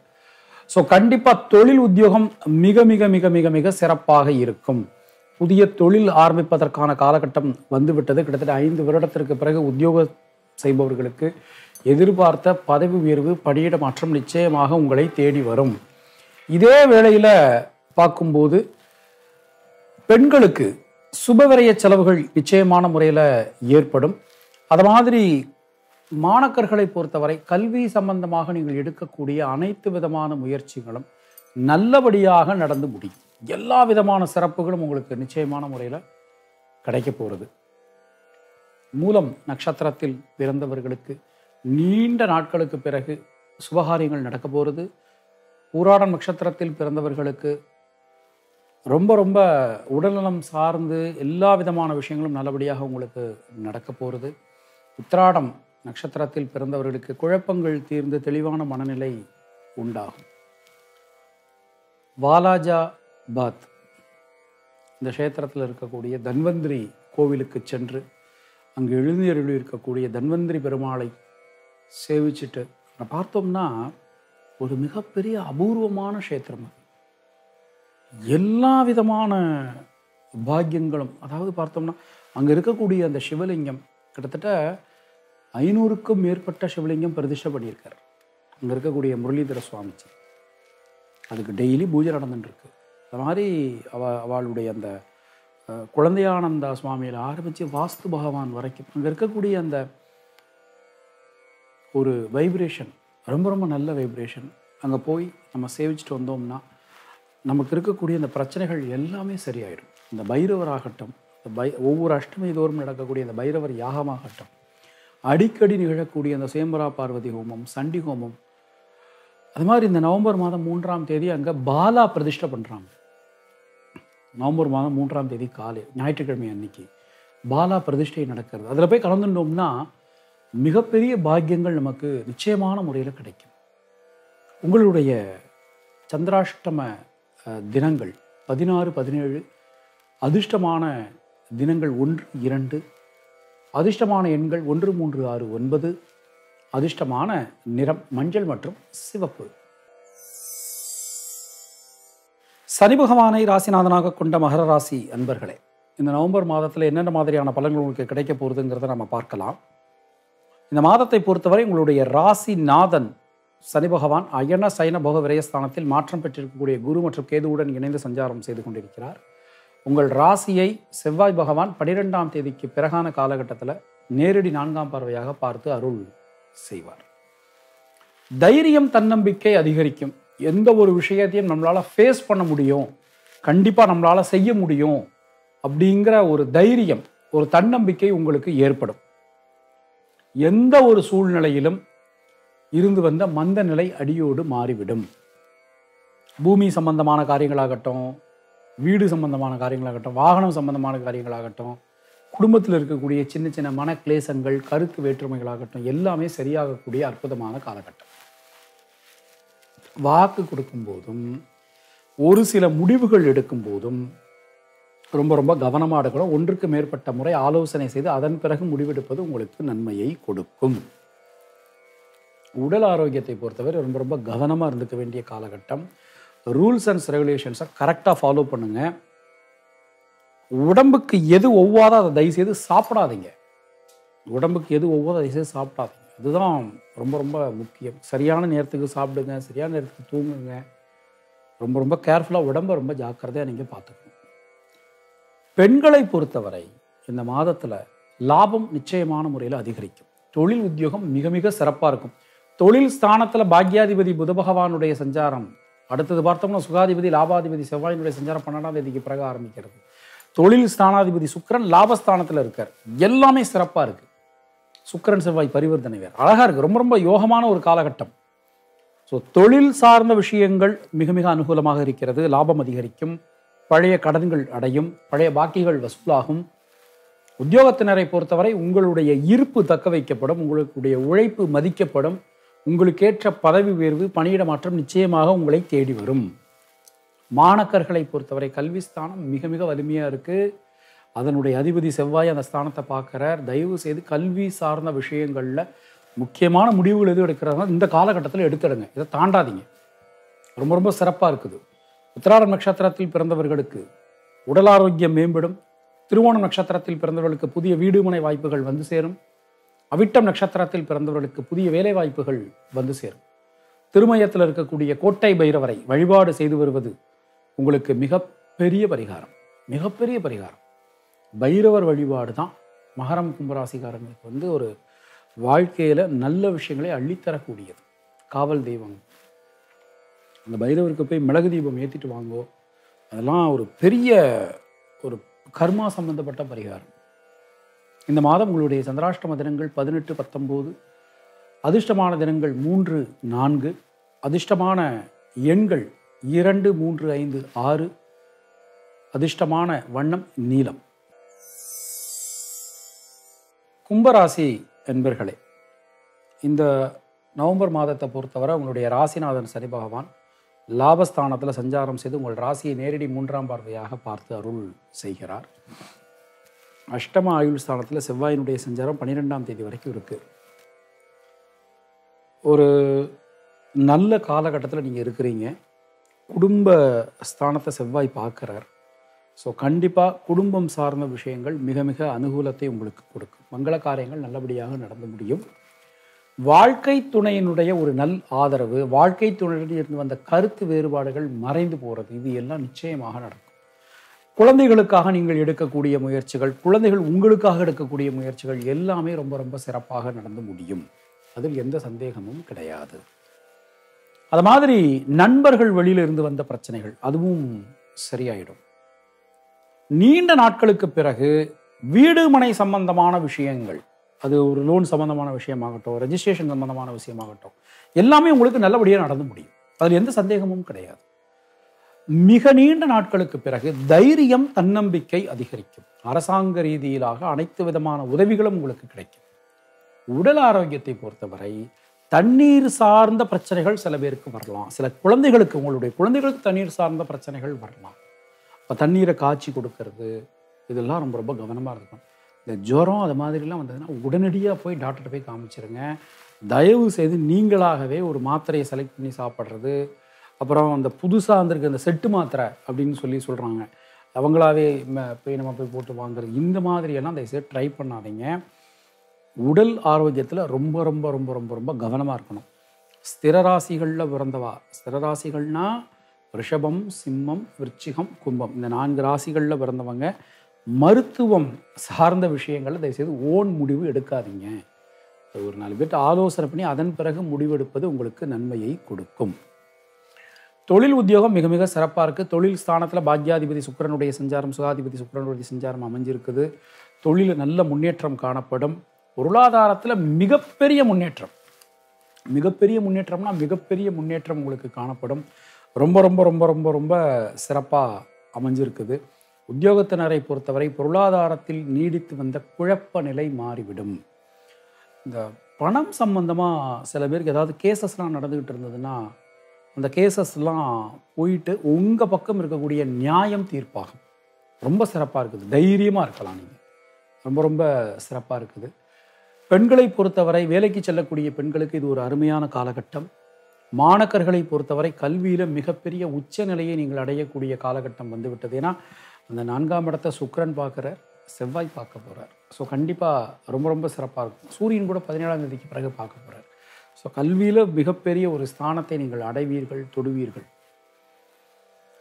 ஸோ கண்டிப்பாக தொழில் உத்தியோகம் மிக மிக மிக மிக மிக சிறப்பாக இருக்கும். புதிய தொழில் ஆரம்பிப்பதற்கான காலகட்டம் வந்துவிட்டது. கிட்டத்தட்ட ஐந்து வருடத்திற்கு பிறகு உத்தியோக செய்பவர்களுக்கு எதிர்பார்த்த பதவி உயர்வு பணியிட மாற்றம் நிச்சயமாக உங்களை தேடி வரும். இதே வேளையில் பார்க்கும்போது பெண்களுக்கு சுபவிரய செலவுகள் நிச்சயமான முறையில் ஏற்படும். அது மாதிரி மாணக்கர்களை பொறுத்தவரை கல்வி சம்பந்தமாக நீங்கள் எடுக்கக்கூடிய அனைத்து விதமான முயற்சிகளும் நல்லபடியாக நடந்து முடியும். எல்லா விதமான சிறப்புகளும் உங்களுக்கு நிச்சயமான முறையில் கிடைக்க போகிறது மூலம் நட்சத்திரத்தில் பிறந்தவர்களுக்கு நீண்ட நாட்களுக்கு பிறகு சுபகாரியங்கள் நடக்க போகிறது பூராடம் நட்சத்திரத்தில் பிறந்தவர்களுக்கு ரொம்ப ரொம்ப உடல்நலம் சார்ந்து எல்லா விதமான விஷயங்களும் நல்லபடியாக உங்களுக்கு நடக்க போகிறது உத்திராடம் நட்சத்திரத்தில் பிறந்தவர்களுக்கு குழப்பங்கள் தீர்ந்து தெளிவான மனநிலை உண்டாகும். வாலாஜா பாத். இந்த க்ஷேத்திரத்தில் இருக்கக்கூடிய தன்வந்திரி கோவிலுக்கு சென்று அங்கு எழுந்தியருள் இருக்கக்கூடிய தன்வந்திரி பெருமாளை சேவிச்சுட்டு பார்த்தோம்னா ஒரு மிகப்பெரிய அபூர்வமான க்ஷேத்திரம்? அது எல்லா விதமான பாக்கியங்களும் அதாவது பார்த்தோம்னா அங்கே இருக்கக்கூடிய அந்த சிவலிங்கம் கிட்டத்தட்ட ஐநூறுக்கும் மேற்பட்ட சிவலிங்கம் பிரதிஷ்டை பண்ணியிருக்கார். அங்கே இருக்கக்கூடிய முரளிதர சுவாமிஜி. அதுக்கு டெய்லி பூஜை நடந்துட்டுருக்கு. அது மாதிரி அவ அவளுடைய அந்த குழந்தையானந்தா சுவாமியில் ஆரம்பித்து வாஸ்து பகவான் வரைக்கும் அங்கே இருக்கக்கூடிய அந்த ஒரு வைப்ரேஷன் ரொம்ப ரொம்ப நல்ல வைப்ரேஷன் அங்கே போய் நம்ம சேவிச்சுட்டு வந்தோம்னா நமக்கு இருக்கக்கூடிய அந்த பிரச்சனைகள் எல்லாமே சரியாயிடும் இந்த பைரவர் ஆகட்டும் இந்த பை ஒவ்வொரு அஷ்டமி தோறும் நடக்கக்கூடிய இந்த பைரவர் யாகமாகட்டும் அடிக்கடி நிகழக்கூடிய அந்த சேம்பரா பார்வதி ஹோமம் சண்டி ஹோமம் அது மாதிரி இந்த நவம்பர் மாதம் மூன்றாம் தேதி அங்கே பாலா பிரதிஷ்டை பண்ணுறாங்க நவம்பர் மாதம் மூன்றாம் தேதி காலை ஞாயிற்றுக்கிழமை அன்னைக்கு பாலா பிரதிஷ்டை நடக்கிறது. அதில் போய் கலந்துட்டோம்னா மிகப்பெரிய பாக்கியங்கள் நமக்கு நிச்சயமான முறையில் கிடைக்கும். உங்களுடைய சந்திராஷ்டம தினங்கள். பதினாறு பதினேழு. அதிர்ஷ்டமான தினங்கள் ஒன்று இரண்டு. அதிர்ஷ்டமான எண்கள் ஒன்று மூன்று ஆறு ஒன்பது. அதிர்ஷ்டமான நிறம் மஞ்சள் மற்றும் சிவப்பு. சனி பகவானை ராசிநாதனாக கொண்ட மகர ராசி அன்பர்களே இந்த நவம்பர் மாதத்தில் என்னென்ன மாதிரியான பலன்கள் உங்களுக்கு கிடைக்க போகுதுங்கிறத நம்ம பார்க்கலாம். இந்த மாதத்தை பொறுத்தவரை உங்களுடைய ராசிநாதன் சனி பகவான் அயன சைன போக விரயஸ்தானத்தில் மாற்றம் பெற்றிருக்கக்கூடிய குரு மற்றும் கேதுவுடன் இணைந்து சஞ்சாரம் செய்து கொண்டிருக்கிறார். உங்கள் ராசியை செவ்வாய் பகவான் பனிரெண்டாம் தேதிக்கு பிறகான காலகட்டத்தில் நேரடி நான்காம் பார்வையாக பார்த்து அருள் செய்வார். தைரியம் தன்னம்பிக்கை அதிகரிக்கும். எந்த ஒரு விஷயத்தையும் நம்மளால ஃபேஸ் பண்ண முடியும். கண்டிப்பாக நம்மளால செய்ய முடியும். அப்படிங்கிற ஒரு தைரியம் ஒரு தன்னம்பிக்கை உங்களுக்கு ஏற்படும். எந்த ஒரு சூழ்நிலையிலும் இருந்து வந்த மந்த நிலை அடியோடு மாறிவிடும். பூமி சம்பந்தமான காரியங்களாகட்டும் வீடு சம்பந்தமான காரியங்களாகட்டும் வாகனம் சம்பந்தமான காரியங்களாகட்டும் குடும்பத்தில் இருக்கக்கூடிய சின்ன சின்ன மன கிளேசங்கள் கருத்து வேற்றுமைகளாகட்டும் எல்லாமே சரியாகக்கூடிய அற்புதமான காலகட்டம். வாக்கு கொடுக்கும் போதும் ஒரு சில முடிவுகள் எடுக்கும் போதும் ரொம்ப ரொம்ப கவனமாக எடுக்கணும். ஒன்றுக்கு மேற்பட்ட முறை ஆலோசனை செய்து அதன் பிறகு முடிவெடுப்பது உங்களுக்கு நன்மையை கொடுக்கும். உடல் ஆரோக்கியத்தை பொறுத்தவரை ரொம்ப ரொம்ப கவனமாக இருந்துக்க வேண்டிய காலகட்டம். ரூல்ஸ் அண்ட் ரெகுலேஷன்ஸை கரெக்டாக ஃபாலோ பண்ணுங்க. உடம்புக்கு எது ஒவ்வாதோ அதை தயவுசெய்து சாப்பிடாதீங்க. உடம்புக்கு எது ஒவ்வாதோ தயவுசெய்து செய்து சாப்பிடாதீங்க. அதுதான் ரொம்ப ரொம்ப முக்கியம். சரியான நேரத்துக்கு சாப்பிடுங்க சரியான நேரத்துக்கு தூங்குங்க. ரொம்ப ரொம்ப கேர்ஃபுல்லாக உடம்ப ரொம்ப ஜாக்கிரதையாக நீங்கள் பார்த்துக்கணும். பெண்களை பொறுத்தவரை இந்த மாதத்தில் லாபம் நிச்சயமான முறையில் அதிகரிக்கும். தொழில் உத்தியோகம் மிக மிக சிறப்பாக இருக்கும். தொழில் ஸ்தானத்தில் பாக்யாதிபதி புத பகவானுடைய சஞ்சாரம். அடுத்தது பார்த்தோம்னா சுகாதிபதி லாபாதிபதி செவ்வாயினுடைய சஞ்சாரம் பன்னெண்டாம் தேதிக்கு பிறகு ஆரம்பிக்கிறது. தொழில் ஸ்தானாதிபதி சுக்கரன் லாபஸ்தானத்தில் இருக்கார். எல்லாமே சிறப்பாக இருக்கு. சுக்கரன் செவ்வாய் பரிவர்த்தனை வேறு. அழகாக இருக்குது ரொம்ப ரொம்ப யோகமான ஒரு காலகட்டம். ஸோ தொழில் சார்ந்த விஷயங்கள் மிக மிக அனுகூலமாக இருக்கிறது. லாபம் அதிகரிக்கும். பழைய கடன்கள் அடையும். பழைய பாக்கிகள் வசூலாகும். உத்தியோகத்தினரை பொறுத்தவரை உங்களுடைய இருப்பு தக்க வைக்கப்படும் உங்களுடைய உழைப்பு மதிக்கப்படும். உங்களுக்கேற்ற பதவி உயர்வு பணியிட மாற்றம் நிச்சயமாக உங்களை தேடி வரும். மாணக்கர்களை பொறுத்தவரை கல்வி ஸ்தானம் மிக மிக வலிமையாக இருக்குது அதனுடைய அதிபதி செவ்வாய் அந்த ஸ்தானத்தை பார்க்குறார். தயவு செய்து கல்வி சார்ந்த விஷயங்களில் முக்கியமான முடிவுகள் எதுவும் எடுக்கிறதா இந்த காலகட்டத்தில் எடுத்துடுங்க. இதை தாண்டாதீங்க. ரொம்ப ரொம்ப சிறப்பாக இருக்குது. உத்திராடம் நட்சத்திரத்தில் பிறந்தவர்களுக்கு உடல் ஆரோக்கியம் மேம்படும். திருவோணம் நட்சத்திரத்தில் பிறந்தவர்களுக்கு புதிய வீடுமனை வாய்ப்புகள் வந்து சேரும். அவிட்டம் நட்சத்திரத்தில் பிறந்தவர்களுக்கு புதிய வேலைவாய்ப்புகள் வந்து சேரும். திருமயத்தில் இருக்கக்கூடிய கோட்டை பைரவரை வழிபாடு செய்து வருவது உங்களுக்கு மிகப்பெரிய பரிகாரம். மிகப்பெரிய பரிகாரம். பைரவர் வழிபாடு தான் மகரம் கும்பராசிகாரங்களுக்கு வந்து ஒரு வாழ்க்கையில் நல்ல விஷயங்களை அள்ளித்தரக்கூடியது. காவல் தெய்வம். அந்த பைரவருக்கு போய் மிளகு தீபம் ஏற்றிட்டு வாங்கோ. அதெல்லாம் ஒரு பெரிய ஒரு கர்மா சம்பந்தப்பட்ட பரிகாரம். இந்த மாதம் உங்களுடைய சந்திராஷ்டம தினங்கள் பதினெட்டு பத்தொம்போது அதிர்ஷ்டமான தினங்கள் மூன்று நான்கு அதிர்ஷ்டமான எண்கள் இரண்டு மூன்று ஐந்து ஆறு அதிர்ஷ்டமான வண்ணம் நீலம். கும்பராசி என்பர்களே இந்த நவம்பர் மாதத்தை பொறுத்தவரை உங்களுடைய ராசிநாதன் சனி பகவான் லாபஸ்தானத்தில் சஞ்சாரம் செய்து உங்கள் ராசியை நேரடி மூன்றாம் பார்வையாக பார்த்து அருள் செய்கிறார். அஷ்டம ஆயுள் ஸ்தானத்தில் செவ்வாயினுடைய சஞ்சாரம் பன்னிரெண்டாம் தேதி வரைக்கும் இருக்குது ஒரு நல்ல காலகட்டத்தில் நீங்கள் இருக்கிறீங்க. குடும்ப ஸ்தானத்தை செவ்வாய் பார்க்குறார். ஸோ கண்டிப்பாக குடும்பம் சார்ந்த விஷயங்கள் மிக மிக அனுகூலத்தை உங்களுக்கு கொடுக்கும். மங்கள காரியங்கள் நல்லபடியாக நடந்து முடியும். வாழ்க்கை துணையினுடைய ஒரு நல் ஆதரவு வாழ்க்கை துணையிலிருந்து இருந்து வந்த கருத்து வேறுபாடுகள் மறைந்து போகிறது இது எல்லாம் நிச்சயமாக நடக்கும். குழந்தைகளுக்காக நீங்கள் எடுக்கக்கூடிய முயற்சிகள் குழந்தைகள் உங்களுக்காக எடுக்கக்கூடிய முயற்சிகள் எல்லாமே ரொம்ப ரொம்ப சிறப்பாக நடந்து முடியும். அதில் எந்த சந்தேகமும் கிடையாது. அது மாதிரி நண்பர்கள் வெளியில இருந்து வந்த பிரச்சனைகள் அதுவும் சரியாயிடும். நீண்ட நாட்களுக்கு பிறகு வீடு மனை சம்பந்தமான விஷயங்கள் அது ஒரு லோன் சம்பந்தமான விஷயமாகட்டும் ரெஜிஸ்ட்ரேஷன் சம்பந்தமான விஷயமாகட்டும் எல்லாமே உங்களுக்கு நல்லபடியாக நடந்து முடியும். அதில் எந்த சந்தேகமும் கிடையாது. மிக நீண்ட நாட்களுக்கு பிறகு தைரியம் தன்னம்பிக்கை அதிகரிக்கும். அரசாங்க ரீதியிலாக அனைத்து விதமான உதவிகளும் உங்களுக்கு கிடைக்கும். உடல் ஆரோக்கியத்தை பொறுத்தவரை தண்ணீர் சார்ந்த பிரச்சனைகள் சில பேருக்கு வரலாம். சில குழந்தைகளுக்கு உங்களுடைய குழந்தைகளுக்கு தண்ணீர் சார்ந்த பிரச்சனைகள் வரலாம். இப்போ தண்ணீரை காய்ச்சி கொடுக்கறது இதெல்லாம் ரொம்ப ரொம்ப கவனமாக இருக்கும் இந்த ஜுரம் அது மாதிரிலாம் வந்ததுன்னா உடனடியாக போய் டாக்டர்கிட்ட போய் காமிச்சிருங்க. தயவு செய்து நீங்களாகவே ஒரு மாத்திரையை செலக்ட் பண்ணி சாப்பிட்றது அப்புறம் அந்த புதுசாக வந்திருக்க அந்த செட்டு மாத்திரை அப்படின்னு சொல்லி சொல்கிறாங்க அவங்களாவே போய் நம்ம போய் போட்டு வாங்குறது. இந்த மாதிரியெல்லாம் தயவுசெய்து ட்ரை பண்ணாதீங்க. உடல் ஆரோக்கியத்தில் ரொம்ப ரொம்ப ரொம்ப ரொம்ப ரொம்ப கவனமாக இருக்கணும். ஸ்திரராசிகளில் பிறந்தவா? ஸ்திரராசிகள்னா ரிஷபம் சிம்மம் விருச்சிகம் கும்பம். இந்த நான்கு ராசிகளில் பிறந்தவங்க மருத்துவம் சார்ந்த விஷயங்களில் தயவுசெய்து ஓன் முடிவு எடுக்காதீங்க. ஒரு நாலு பேர்ட்டு ஆலோசனை பண்ணி அதன் பிறகு முடிவெடுப்பது உங்களுக்கு நன்மையை கொடுக்கும். தொழில் உத்தியோகம் மிக மிக சிறப்பாக இருக்குது தொழில் ஸ்தானத்தில் பாக்யாதிபதி சுக்கரனுடைய சஞ்சாரம் சுகாதிபதி சுக்கரனுடைய சஞ்சாரம் அமைஞ்சிருக்குது. தொழில் நல்ல முன்னேற்றம் காணப்படும். பொருளாதாரத்தில் மிகப்பெரிய முன்னேற்றம். மிகப்பெரிய முன்னேற்றம்னா மிகப்பெரிய முன்னேற்றம் உங்களுக்கு காணப்படும். ரொம்ப ரொம்ப ரொம்ப ரொம்ப ரொம்ப சிறப்பாக அமைஞ்சிருக்குது. உத்தியோகத்தினரை பொறுத்தவரை பொருளாதாரத்தில் நீடித்து வந்த குழப்ப நிலை மாறிவிடும். இந்த பணம் சம்பந்தமாக சில பேருக்கு ஏதாவது கேசஸ்லாம் நடந்துக்கிட்டு இருந்ததுன்னா அந்த கேசஸ்லாம் போயிட்டு உங்கள் பக்கம் இருக்கக்கூடிய நியாயம் தீர்ப்பாகும். ரொம்ப சிறப்பாக இருக்குது. தைரியமாக இருக்கலாம் நீங்கள் ரொம்ப ரொம்ப சிறப்பாக இருக்குது. பெண்களை பொறுத்தவரை வேலைக்கு செல்லக்கூடிய பெண்களுக்கு இது ஒரு அருமையான காலகட்டம். மாணக்கர்களை பொறுத்தவரை கல்வியில் மிகப்பெரிய உச்ச நிலையை நீங்கள் அடையக்கூடிய காலகட்டம் வந்துவிட்டது. ஏன்னா அந்த நான்காம் இடத்தை சுக்ரன் பார்க்குறார் செவ்வாய் பார்க்க போகிறார் ஸோ கண்டிப்பாக ரொம்ப ரொம்ப சிறப்பாக இருக்கும். சூரியன் கூட பதினேழாம் தேதிக்கு பிறகு பார்க்க போகிறார் ஸோ கல்வியில் மிகப்பெரிய ஒரு ஸ்தானத்தை நீங்கள் அடைவீர்கள் தொடுவீர்கள்.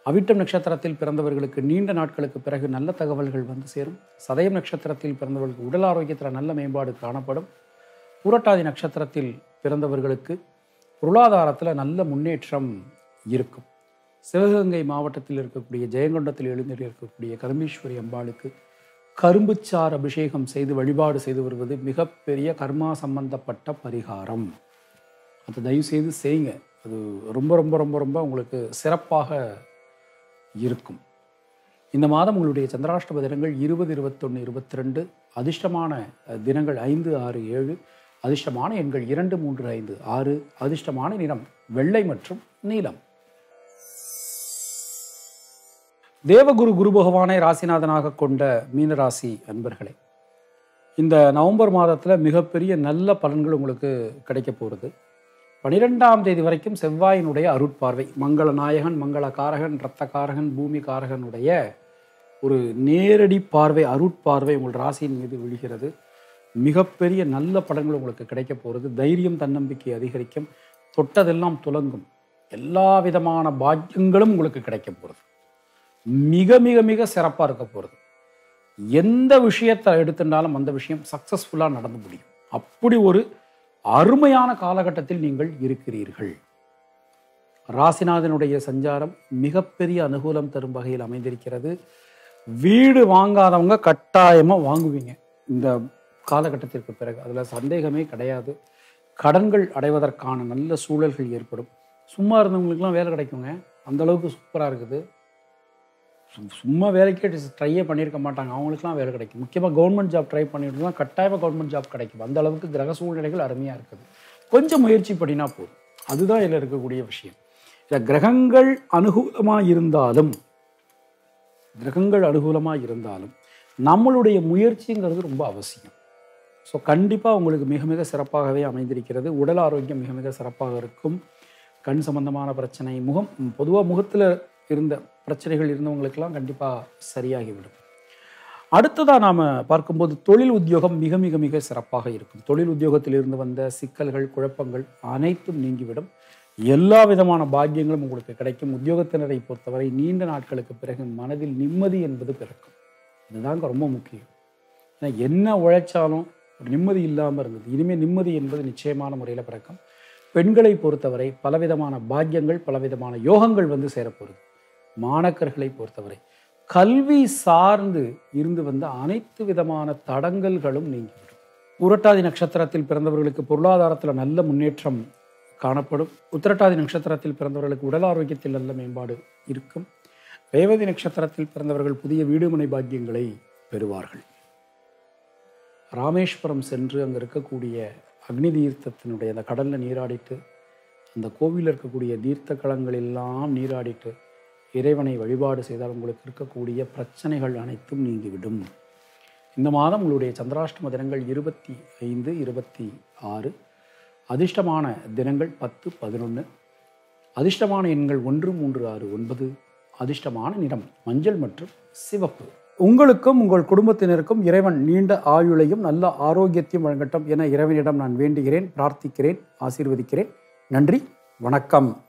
அவிட்டம் நட்சத்திரத்தில் பிறந்தவர்களுக்கு நீண்ட நாட்களுக்கு பிறகு நல்ல தகவல்கள் வந்து சேரும். சதயம் நட்சத்திரத்தில் பிறந்தவர்களுக்கு உடல் ஆரோக்கியத்தில் நல்ல மேம்பாடு காணப்படும். பூரட்டாதி நட்சத்திரத்தில் பிறந்தவர்களுக்கு பொருளாதாரத்தில் நல்ல முன்னேற்றம் இருக்கும். சிவகங்கை மாவட்டத்தில் இருக்கக்கூடிய ஜெயங்கொண்டத்தில் எழுந்தருளி இருக்கக்கூடிய கரும்பீஸ்வரி அம்பாளுக்கு கரும்புச்சார் அபிஷேகம் செய்து வழிபாடு செய்து வருவது மிகப்பெரிய கர்மா சம்பந்தப்பட்ட பரிகாரம். அதை தயவு செய்து செய்யுங்க. அது ரொம்ப ரொம்ப ரொம்ப ரொம்ப உங்களுக்கு சிறப்பாக இருக்கும். இந்த மாதம் உங்களுடைய சந்திராஷ்டம தினங்கள் இருபது இருபத்தொன்று இருபத்தி ரெண்டு அதிர்ஷ்டமான தினங்கள் ஐந்து ஆறு ஏழு அதிர்ஷ்டமான எண்கள் இரண்டு மூன்று ஐந்து ஆறு அதிர்ஷ்டமான நிறம் வெள்ளை மற்றும் நீலம். தேவகுரு குரு பகவானை ராசிநாதனாக கொண்ட மீனராசி அன்பர்களே இந்த நவம்பர் மாதத்தில் மிகப்பெரிய நல்ல பலன்கள் உங்களுக்கு கிடைக்க போகிறது பனிரெண்டாம் தேதி வரைக்கும் செவ்வாயினுடைய அருட்பார்வை மங்கள நாயகன் மங்கள காரகன் பூமிகாரகனுடைய காரகன் பூமி காரகனுடைய ஒரு நேரடி பார்வை அருட்பார்வை உங்கள் ராசியின் மீது விழுகிறது. மிகப்பெரிய நல்ல படங்கள் உங்களுக்கு கிடைக்க போகிறது. தைரியம் தன்னம்பிக்கை அதிகரிக்கும். தொட்டதெல்லாம் துலங்கும். எல்லா விதமான பாக்கியங்களும் உங்களுக்கு கிடைக்க போகிறது. மிக மிக மிக சிறப்பாக இருக்க போகிறது. எந்த விஷயத்தை எடுத்துட்டாலும் அந்த விஷயம் சக்ஸஸ்ஃபுல்லாக நடந்து முடியும். அப்படி ஒரு அருமையான காலகட்டத்தில் நீங்கள் இருக்கிறீர்கள். ராசிநாதனுடைய சஞ்சாரம் மிகப்பெரிய அனுகூலம் தரும் வகையில் அமைந்திருக்கிறது. வீடு வாங்காதவங்க கட்டாயமாக வாங்குவீங்க. இந்த காலகட்டத்திற்கு பிறகு அதில் சந்தேகமே கிடையாது. கடன்கள் அடைவதற்கான நல்ல சூழல்கள் ஏற்படும். சும்மா இருந்தவங்களுக்குலாம் வேலை கிடைக்குங்க. அந்தளவுக்கு சூப்பராக இருக்குது. சும்மா வேலைக்கே ட்ரையே பண்ணியிருக்க மாட்டாங்க. அவங்களுக்குலாம் வேலை கிடைக்கும். முக்கியமாக கவர்மெண்ட் ஜாப் ட்ரை பண்ணிட்டு தான் கட்டாயமாக கவர்மெண்ட் ஜாப் கிடைக்கும். அந்த அளவுக்கு கிரக சூழ்நிலைகள் அருமையாக இருக்குது. கொஞ்சம் முயற்சி பண்ணினா போதும். அதுதான் இதில் இருக்கக்கூடிய விஷயம். இந்த கிரகங்கள் அனுகூலமாக இருந்தாலும் கிரகங்கள் அனுகூலமாக இருந்தாலும் நம்மளுடைய முயற்சிங்கிறது ரொம்ப அவசியம். ஸோ கண்டிப்பாக உங்களுக்கு மிக மிக சிறப்பாகவே அமைந்திருக்கிறது. உடல் ஆரோக்கியம் மிக மிக சிறப்பாக இருக்கும். கண் சம்பந்தமான பிரச்சனை முகம் பொதுவாக முகத்தில் இருந்த பிரச்சனைகள் இருந்தவங்களுக்கெல்லாம் கண்டிப்பாக சரியாகிவிடும். அடுத்ததாக நாம் பார்க்கும்போது தொழில் உத்தியோகம் மிக மிக மிக சிறப்பாக இருக்கும். தொழில் உத்தியோகத்தில் இருந்து வந்த சிக்கல்கள் குழப்பங்கள் அனைத்தும் நீங்கிவிடும். எல்லா விதமான பாக்கியங்களும் உங்களுக்கு கிடைக்கும். உத்தியோகத்தினரை பொறுத்தவரை நீண்ட நாட்களுக்கு பிறகு மனதில் நிம்மதி என்பது பிறக்கும். இதுதாங்க ரொம்ப முக்கியம். ஏன்னா என்ன உழைச்சாலும் ஒரு நிம்மதி இல்லாமல் இருந்தது. இனிமேல் நிம்மதி என்பது நிச்சயமான முறையில் பிறக்கும். பெண்களை பொறுத்தவரை பலவிதமான பாக்கியங்கள் பலவிதமான யோகங்கள் வந்து சேரப்போகுது. மாணக்கர்களை பொறுத்தவரை கல்வி சார்ந்து இருந்து வந்த அனைத்து விதமான தடங்கல்களும் நீங்கிவிடும் புரட்டாதி நட்சத்திரத்தில் பிறந்தவர்களுக்கு பொருளாதாரத்தில் நல்ல முன்னேற்றம் காணப்படும். உத்திரட்டாதி நட்சத்திரத்தில் பிறந்தவர்களுக்கு உடல் ஆரோக்கியத்தில் நல்ல மேம்பாடு இருக்கும். ரேவதி நட்சத்திரத்தில் பிறந்தவர்கள் புதிய வீடுமனை பாக்கியங்களை பெறுவார்கள். ராமேஸ்வரம் சென்று அங்கே இருக்கக்கூடிய அக்னி தீர்த்தத்தினுடைய அந்த கடலில் நீராடிட்டு அந்த கோவிலில் இருக்கக்கூடிய தீர்த்த களங்கள் எல்லாம் நீராடிட்டு இறைவனை வழிபாடு செய்தால் உங்களுக்கு இருக்கக்கூடிய பிரச்சனைகள் அனைத்தும் நீங்கிவிடும். இந்த மாதம் உங்களுடைய சந்திராஷ்டம தினங்கள் இருபத்தி ஐந்து இருபத்தி ஆறு. அதிர்ஷ்டமான தினங்கள் பத்து பதினொன்று அதிர்ஷ்டமான எண்கள் ஒன்று மூன்று ஆறு ஒன்பது. அதிர்ஷ்டமான நிறம் மஞ்சள் மற்றும் சிவப்பு. உங்களுக்கும் உங்கள் குடும்பத்தினருக்கும் இறைவன் நீண்ட ஆயுளையும் நல்ல ஆரோக்கியத்தையும் வழங்கட்டும் என இறைவனிடம் நான் வேண்டுகிறேன் பிரார்த்திக்கிறேன் ஆசீர்வதிக்கிறேன். நன்றி வணக்கம்.